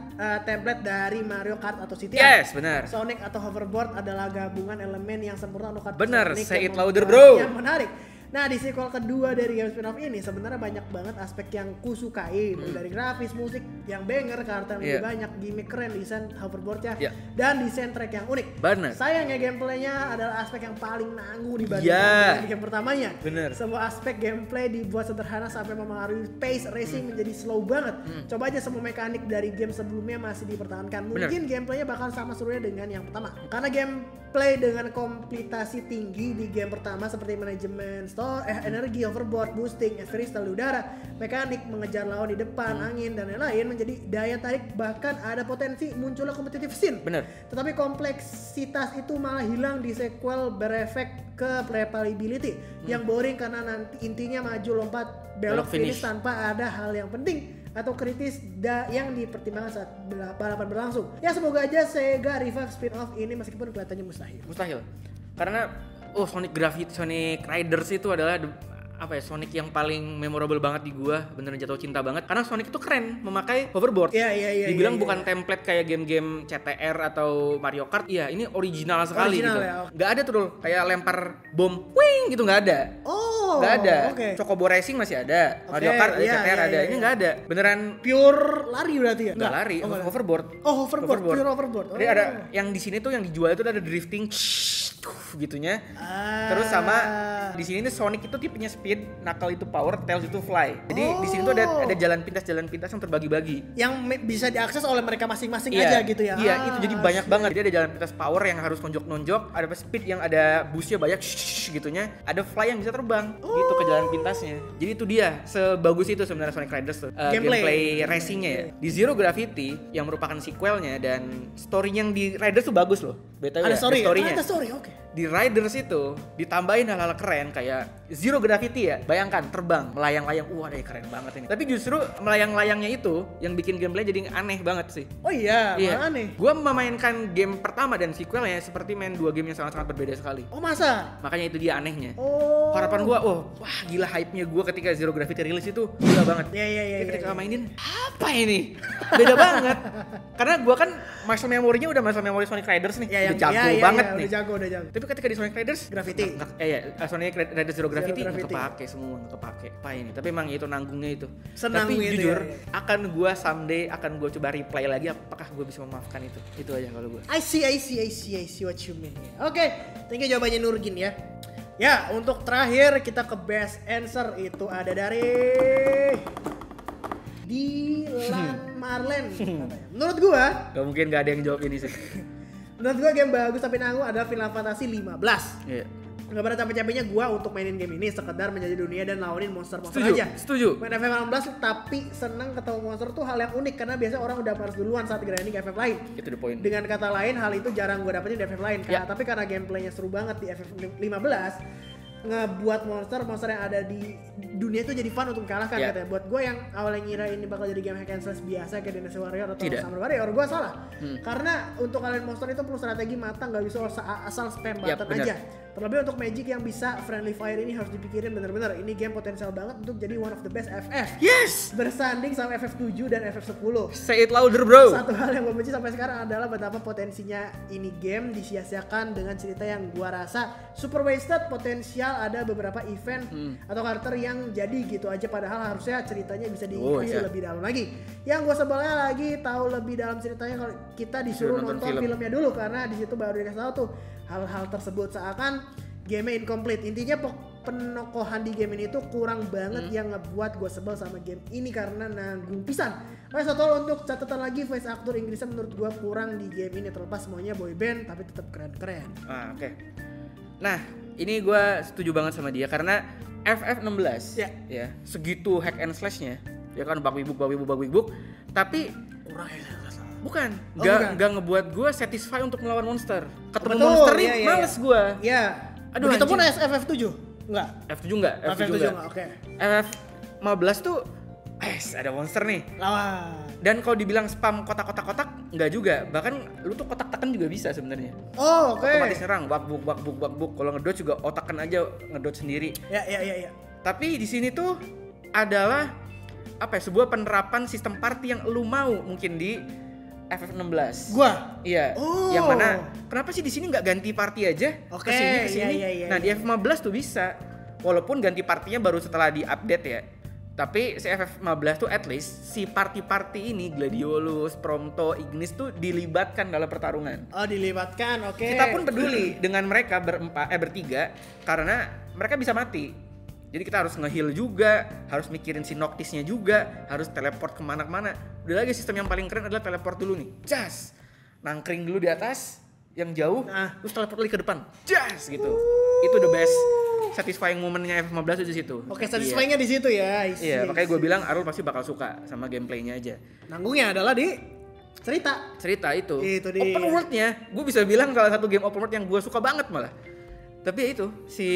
[SPEAKER 1] template dari Mario Kart atau CTR.
[SPEAKER 2] yes benar
[SPEAKER 1] Sonic atau hoverboard adalah gabungan elemen yang sempurna untuk kartu
[SPEAKER 2] Bener,
[SPEAKER 1] Sonic
[SPEAKER 2] say
[SPEAKER 1] yang
[SPEAKER 2] it louder, bro.
[SPEAKER 1] Yang menarik. Nah di sequel kedua dari game spin-off ini sebenarnya banyak banget aspek yang kusukai mulai dari grafis, musik yang banger, karakter yang lebih
[SPEAKER 2] Hmm. Iya.
[SPEAKER 1] banyak, gimmick keren, desain hoverboardnya,
[SPEAKER 2] Iya.
[SPEAKER 1] dan desain track yang unik.
[SPEAKER 2] Bener.
[SPEAKER 1] Sayangnya gameplaynya adalah aspek yang paling nanggung dibandingkan
[SPEAKER 2] Iya.
[SPEAKER 1] dengan game pertamanya.
[SPEAKER 2] Bener.
[SPEAKER 1] Semua aspek gameplay dibuat sederhana sampai mempengaruhi pace racing
[SPEAKER 2] Hmm.
[SPEAKER 1] menjadi slow banget. Coba aja semua mekanik dari game sebelumnya masih dipertahankan.
[SPEAKER 2] Bener.
[SPEAKER 1] Mungkin gameplaynya bakal sama serunya dengan yang pertama. Karena gameplay dengan kompletasi tinggi di game pertama seperti manajemen store, eh, energi, overboard, boosting, kristal di udara, mekanik mengejar lawan di depan,
[SPEAKER 2] Hmm.
[SPEAKER 1] angin dan lain-lain menjadi daya tarik bahkan ada potensi munculnya competitive scene.
[SPEAKER 2] bener
[SPEAKER 1] Tetapi kompleksitas itu malah hilang di sequel berefek ke replayability yang boring karena nanti intinya maju lompat belok
[SPEAKER 2] Belok
[SPEAKER 1] finish.
[SPEAKER 2] finish.
[SPEAKER 1] tanpa ada hal yang penting atau kritis da yang dipertimbangkan saat bala- balapan berlangsung. Ya semoga aja Sega revive spin-off ini meskipun kelihatannya mustahil.
[SPEAKER 2] mustahil karena oh Sonic Gravity Sonic Riders itu adalah the- apa ya Sonic yang paling memorable banget di gua beneran jatuh cinta banget karena Sonic itu keren memakai hoverboard
[SPEAKER 1] Iya iya iya.
[SPEAKER 2] dibilang
[SPEAKER 1] iya,
[SPEAKER 2] bukan
[SPEAKER 1] iya.
[SPEAKER 2] template kayak game-game CTR atau Mario Kart iya ini original sekali
[SPEAKER 1] Original
[SPEAKER 2] gitu
[SPEAKER 1] ya,
[SPEAKER 2] nggak ada tuh Dul. kayak lempar bom wing gitu nggak ada
[SPEAKER 1] Oh.
[SPEAKER 2] Nggak ada
[SPEAKER 1] Oke.
[SPEAKER 2] Chocobo Racing masih ada Mario
[SPEAKER 1] Oke,
[SPEAKER 2] Kart ada
[SPEAKER 1] iya,
[SPEAKER 2] CTR
[SPEAKER 1] iya,
[SPEAKER 2] ada
[SPEAKER 1] iya,
[SPEAKER 2] ini
[SPEAKER 1] iya.
[SPEAKER 2] nggak ada beneran
[SPEAKER 1] Pure lari berarti ya?
[SPEAKER 2] nggak lari
[SPEAKER 1] Oh,
[SPEAKER 2] hoverboard
[SPEAKER 1] Oh, hoverboard, pure hoverboard.
[SPEAKER 2] jadi
[SPEAKER 1] Oh.
[SPEAKER 2] ada yang di sini tuh yang dijual itu ada drifting gitunya
[SPEAKER 1] Ah.
[SPEAKER 2] Terus sama di sini nih Sonic itu tipenya speed, Knuckle itu power, Tails itu fly. Jadi di sini tuh ada
[SPEAKER 1] Oh.
[SPEAKER 2] ada jalan pintas jalan pintas yang terbagi-bagi.
[SPEAKER 1] yang bisa diakses oleh mereka masing-masing
[SPEAKER 2] Iya,
[SPEAKER 1] aja gitu ya.
[SPEAKER 2] Iya,
[SPEAKER 1] Ah,
[SPEAKER 2] itu jadi banyak
[SPEAKER 1] shit.
[SPEAKER 2] banget. Jadi ada jalan pintas power yang harus nonjok-nonjok, ada speed yang ada boostnya banyak gitunya, ada fly yang bisa terbang gitu ke jalan pintasnya. Jadi itu dia sebagus itu sebenarnya Sonic Riders tuh. Uh,
[SPEAKER 1] Gameplay.
[SPEAKER 2] gameplay racingnya ya. Di Zero Gravity yang merupakan sequelnya dan story yang di Riders tuh bagus loh. BTW
[SPEAKER 1] Ada
[SPEAKER 2] ya,
[SPEAKER 1] story, ya?
[SPEAKER 2] story-nya.
[SPEAKER 1] ada story, oke.
[SPEAKER 2] di Riders itu ditambahin hal-hal keren kayak zero gravity ya bayangkan terbang melayang-layang wah deh keren banget ini tapi justru melayang-layangnya itu yang bikin gameplay jadi aneh banget sih
[SPEAKER 1] Oh iya,
[SPEAKER 2] iya
[SPEAKER 1] malah aneh.
[SPEAKER 2] gue memainkan game pertama dan sequelnya seperti main dua game yang sangat-sangat berbeda sekali
[SPEAKER 1] Oh masa?
[SPEAKER 2] makanya itu dia anehnya
[SPEAKER 1] Oh.
[SPEAKER 2] harapan gue oh wah gila hype-nya gue ketika zero gravity rilis itu gila banget
[SPEAKER 1] Iya iya iya. Iya,
[SPEAKER 2] ketika
[SPEAKER 1] iya.
[SPEAKER 2] mainin apa ini beda banget karena gue kan muscle memorinya udah muscle memory Sonic Riders nih
[SPEAKER 1] Ya, yang
[SPEAKER 2] udah jago
[SPEAKER 1] ya, ya,
[SPEAKER 2] banget
[SPEAKER 1] ya,
[SPEAKER 2] nih
[SPEAKER 1] Udah jago, udah jago.
[SPEAKER 2] tapi ketika di Sonic Riders
[SPEAKER 1] Gravity.
[SPEAKER 2] nggak- eh ya Sonic Riders Zero Gravity nggak
[SPEAKER 1] Gravity.
[SPEAKER 2] kepake semua kepake apa ini tapi emang itu nanggungnya itu
[SPEAKER 1] Senang
[SPEAKER 2] tapi
[SPEAKER 1] gitu
[SPEAKER 2] jujur
[SPEAKER 1] ya, ya.
[SPEAKER 2] akan gua someday akan gua coba replay lagi apakah gua bisa memaafkan itu itu aja kalau gua
[SPEAKER 1] I see, I see, I see, I see what you mean. Oke, thank you jawabannya Nurgin ya. Ya, untuk terakhir kita ke best answer itu ada dari Dilan Marlen. katanya. Menurut gua,
[SPEAKER 2] Gak mungkin gak ada yang jawab ini sih
[SPEAKER 1] menurut gua game bagus tapi nanggung adalah Final Fantasy 15.
[SPEAKER 2] Iya.
[SPEAKER 1] Gak pada capek-capeknya gua untuk mainin game ini sekedar menjadi dunia dan lawanin monster-monster
[SPEAKER 2] setuju
[SPEAKER 1] aja.
[SPEAKER 2] setuju
[SPEAKER 1] Main FF16 tapi seneng ketemu monster tuh hal yang unik karena biasanya orang udah mars duluan saat grinding FF lain.
[SPEAKER 2] itu the point
[SPEAKER 1] Dengan kata lain, hal itu jarang gue dapetin di FF lain. Karena, Tapi karena gameplaynya seru banget di FF 15, ngebuat monster-monster yang ada di dunia itu jadi fun untuk kalahkan
[SPEAKER 2] Ya.
[SPEAKER 1] katanya. Buat gue yang awalnya ngira ini bakal jadi game hack and slash biasa kayak Dynasty Warrior atau
[SPEAKER 2] Tidak.
[SPEAKER 1] Summer Warrior, gue salah.
[SPEAKER 2] Hmm.
[SPEAKER 1] Karena untuk kalian monster itu perlu strategi matang, gak bisa asal- spam
[SPEAKER 2] Ya,
[SPEAKER 1] button
[SPEAKER 2] benar.
[SPEAKER 1] aja. Terlebih untuk Magic yang bisa friendly fire ini harus dipikirin bener-bener. Ini game potensial banget untuk jadi one of the best FF.
[SPEAKER 2] yes
[SPEAKER 1] Bersanding sama FF7 dan FF10.
[SPEAKER 2] say it louder bro
[SPEAKER 1] Satu hal yang gue benci sampai sekarang adalah betapa potensinya ini game disia-siakan dengan cerita yang gua rasa super wasted potensial ada beberapa event
[SPEAKER 2] Hmm.
[SPEAKER 1] atau karakter yang jadi gitu aja padahal harusnya ceritanya bisa
[SPEAKER 2] Oh,
[SPEAKER 1] dikasih
[SPEAKER 2] iya.
[SPEAKER 1] lebih dalam lagi. Yang gue sebelnya lagi tahu lebih dalam ceritanya kalau kita disuruh
[SPEAKER 2] nonton
[SPEAKER 1] nonton,
[SPEAKER 2] film.
[SPEAKER 1] filmnya dulu karena di situ baru dikasih tahu tuh hal-hal tersebut seakan game incomplete. Intinya pok- penokohan di game ini tuh kurang banget
[SPEAKER 2] Hmm.
[SPEAKER 1] yang ngebuat gue sebel sama game ini karena nanggung pisan. Nah, satu untuk catatan lagi voice actor Inggrisnya menurut gue kurang di game ini terlepas semuanya boy band tapi tetap keren-keren.
[SPEAKER 2] Ah, oke. Nah, ini gua setuju banget sama dia karena FF16
[SPEAKER 1] Ya.
[SPEAKER 2] ya, segitu hack and slashnya. Ya kan bug wibuk, bug wibuk, bug wibuk, tapi
[SPEAKER 1] Kurang ya.
[SPEAKER 2] Bukan,
[SPEAKER 1] Oh, bukan.
[SPEAKER 2] nggak ngebuat gua satisfy untuk melawan monster. Ketemu
[SPEAKER 1] Betul,
[SPEAKER 2] monster
[SPEAKER 1] iya,
[SPEAKER 2] nih,
[SPEAKER 1] iya,
[SPEAKER 2] males
[SPEAKER 1] iya.
[SPEAKER 2] gua.
[SPEAKER 1] Ya.
[SPEAKER 2] Aduh,
[SPEAKER 1] Begitu pun
[SPEAKER 2] anjing.
[SPEAKER 1] FF7. Enggak.
[SPEAKER 2] F7 enggak, F7,
[SPEAKER 1] FF7
[SPEAKER 2] enggak.
[SPEAKER 1] Oke.
[SPEAKER 2] FF15 tuh eh ada monster nih.
[SPEAKER 1] Lawan.
[SPEAKER 2] Dan kalau dibilang spam kotak-kotak-kotak enggak juga. Bahkan lu tuh kotak tekan juga bisa sebenarnya.
[SPEAKER 1] Oh, oke.
[SPEAKER 2] Otomatis nyerang, bak buk bak buk bak buk. Kalau ngedot juga otakan aja ngedot sendiri.
[SPEAKER 1] Ya, ya, ya, ya.
[SPEAKER 2] Tapi di sini tuh adalah apa ya sebuah penerapan sistem party yang lu mau mungkin di FF16.
[SPEAKER 1] Gua.
[SPEAKER 2] Iya.
[SPEAKER 1] Oh.
[SPEAKER 2] Yang mana kenapa sih di sini nggak ganti party aja?
[SPEAKER 1] Oke,
[SPEAKER 2] Ke sini ke
[SPEAKER 1] iya,
[SPEAKER 2] sini.
[SPEAKER 1] iya, iya,
[SPEAKER 2] nah, di
[SPEAKER 1] iya.
[SPEAKER 2] FF15 tuh bisa. Walaupun ganti partinya baru setelah di-update ya. Tapi si FF15 tuh at least si party-party ini Gladiolus, Prompto, Ignis tuh dilibatkan dalam pertarungan.
[SPEAKER 1] Oh, dilibatkan. Oke.
[SPEAKER 2] Kita pun peduli dengan mereka berempat eh bertiga karena mereka bisa mati. Jadi kita harus nge-heal juga, harus mikirin si Noctisnya juga, harus teleport ke mana-mana. Udah lagi sistem yang paling keren adalah teleport dulu nih. Jas! Nangkring dulu di atas, yang jauh,
[SPEAKER 1] Nah.
[SPEAKER 2] terus teleport lagi ke depan. Jas! Gitu. Itu the best satisfying momennya F15 itu di situ.
[SPEAKER 1] Oke, satisfying-nya di situ ya.
[SPEAKER 2] Iya,
[SPEAKER 1] I
[SPEAKER 2] makanya gue bilang Arul pasti bakal suka sama gameplaynya aja.
[SPEAKER 1] Nanggungnya adalah di cerita.
[SPEAKER 2] cerita itu.
[SPEAKER 1] Itu dia.
[SPEAKER 2] Open worldnya, gue bisa bilang salah satu game open world yang gue suka banget malah. Tapi ya itu si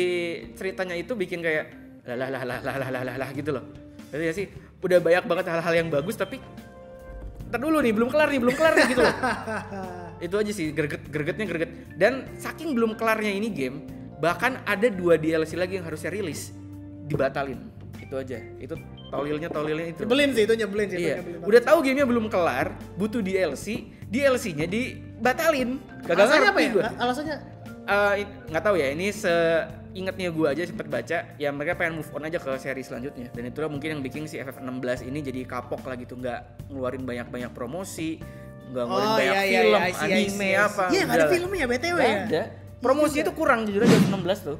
[SPEAKER 2] ceritanya itu bikin kayak lah lah lah lah lah lah lah lah, gitu loh. Jadi ya sih udah banyak banget hal-hal yang bagus tapi ntar dulu nih belum kelar nih belum kelar nih gitu loh. itu aja sih greget gregetnya greget dan saking belum kelarnya ini game bahkan ada dua DLC lagi yang harusnya rilis dibatalin itu aja itu tolilnya tolilnya itu
[SPEAKER 1] nyebelin sih itu nyebelin sih. itu
[SPEAKER 2] Iya,
[SPEAKER 1] nyebelin
[SPEAKER 2] udah tahu gamenya belum kelar, butuh DLC, DLC-nya dibatalin. Gagal
[SPEAKER 1] Alasannya apa ya?
[SPEAKER 2] gua.
[SPEAKER 1] A- Alasannya
[SPEAKER 2] Eh, nggak tahu ya, ini seingatnya gue aja sempet baca, ya mereka pengen move on aja ke seri selanjutnya. Dan itulah mungkin yang bikin si FF16 ini jadi kapok lah gitu, nggak ngeluarin banyak-banyak promosi, nggak ngeluarin
[SPEAKER 1] Oh
[SPEAKER 2] banyak
[SPEAKER 1] iya iya
[SPEAKER 2] film,
[SPEAKER 1] iya, I see, I see,
[SPEAKER 2] anime
[SPEAKER 1] I see.
[SPEAKER 2] apa.
[SPEAKER 1] Iya, ada filmnya BTW ya.
[SPEAKER 2] ada. Promosinya tuh kurang jujur aja 16 tuh.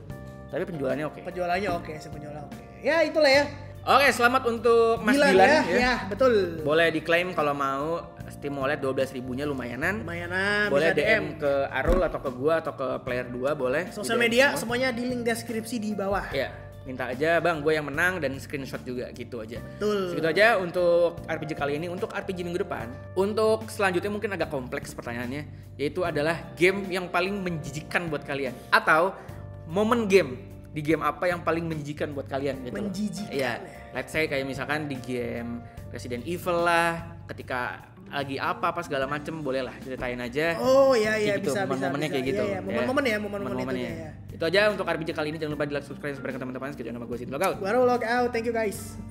[SPEAKER 2] Tapi penjualannya oke.
[SPEAKER 1] Penjualannya oke, sih penjualan oke. Ya itulah ya.
[SPEAKER 2] Oke, selamat untuk Mas
[SPEAKER 1] Dilan,
[SPEAKER 2] Dilan,
[SPEAKER 1] ya,
[SPEAKER 2] ya.
[SPEAKER 1] ya, betul.
[SPEAKER 2] Boleh diklaim kalau mau Steam Wallet 12 ribunya lumayanan.
[SPEAKER 1] Lumayanan
[SPEAKER 2] boleh
[SPEAKER 1] bisa
[SPEAKER 2] DM. ke Arul atau ke gua atau ke player 2 boleh.
[SPEAKER 1] Sosial
[SPEAKER 2] Di DM
[SPEAKER 1] media
[SPEAKER 2] semua.
[SPEAKER 1] semuanya di link deskripsi di bawah.
[SPEAKER 2] Ya, minta aja Bang, gue yang menang dan screenshot juga gitu aja.
[SPEAKER 1] Betul.
[SPEAKER 2] Segitu aja untuk RPG kali ini. Untuk RPG minggu depan, untuk selanjutnya mungkin agak kompleks pertanyaannya, yaitu adalah game yang paling menjijikan buat kalian atau momen game di game apa yang paling menjijikan buat kalian gitu.
[SPEAKER 1] Menjijikan
[SPEAKER 2] Iya.
[SPEAKER 1] ya.
[SPEAKER 2] Let's say kayak misalkan di game Resident Evil lah, ketika lagi apa apa segala macem boleh lah ceritain aja.
[SPEAKER 1] Oh iya iya
[SPEAKER 2] gitu,
[SPEAKER 1] bisa bisa.
[SPEAKER 2] momen-momennya kayak gitu.
[SPEAKER 1] Iya, iya. Momen-momen ya, momen-momen itu ya.
[SPEAKER 2] Itu aja untuk RPG kali ini jangan lupa di like, subscribe, share ke teman-teman. Sekian nama gue Sid Logout.
[SPEAKER 1] Baru log out. Thank you guys.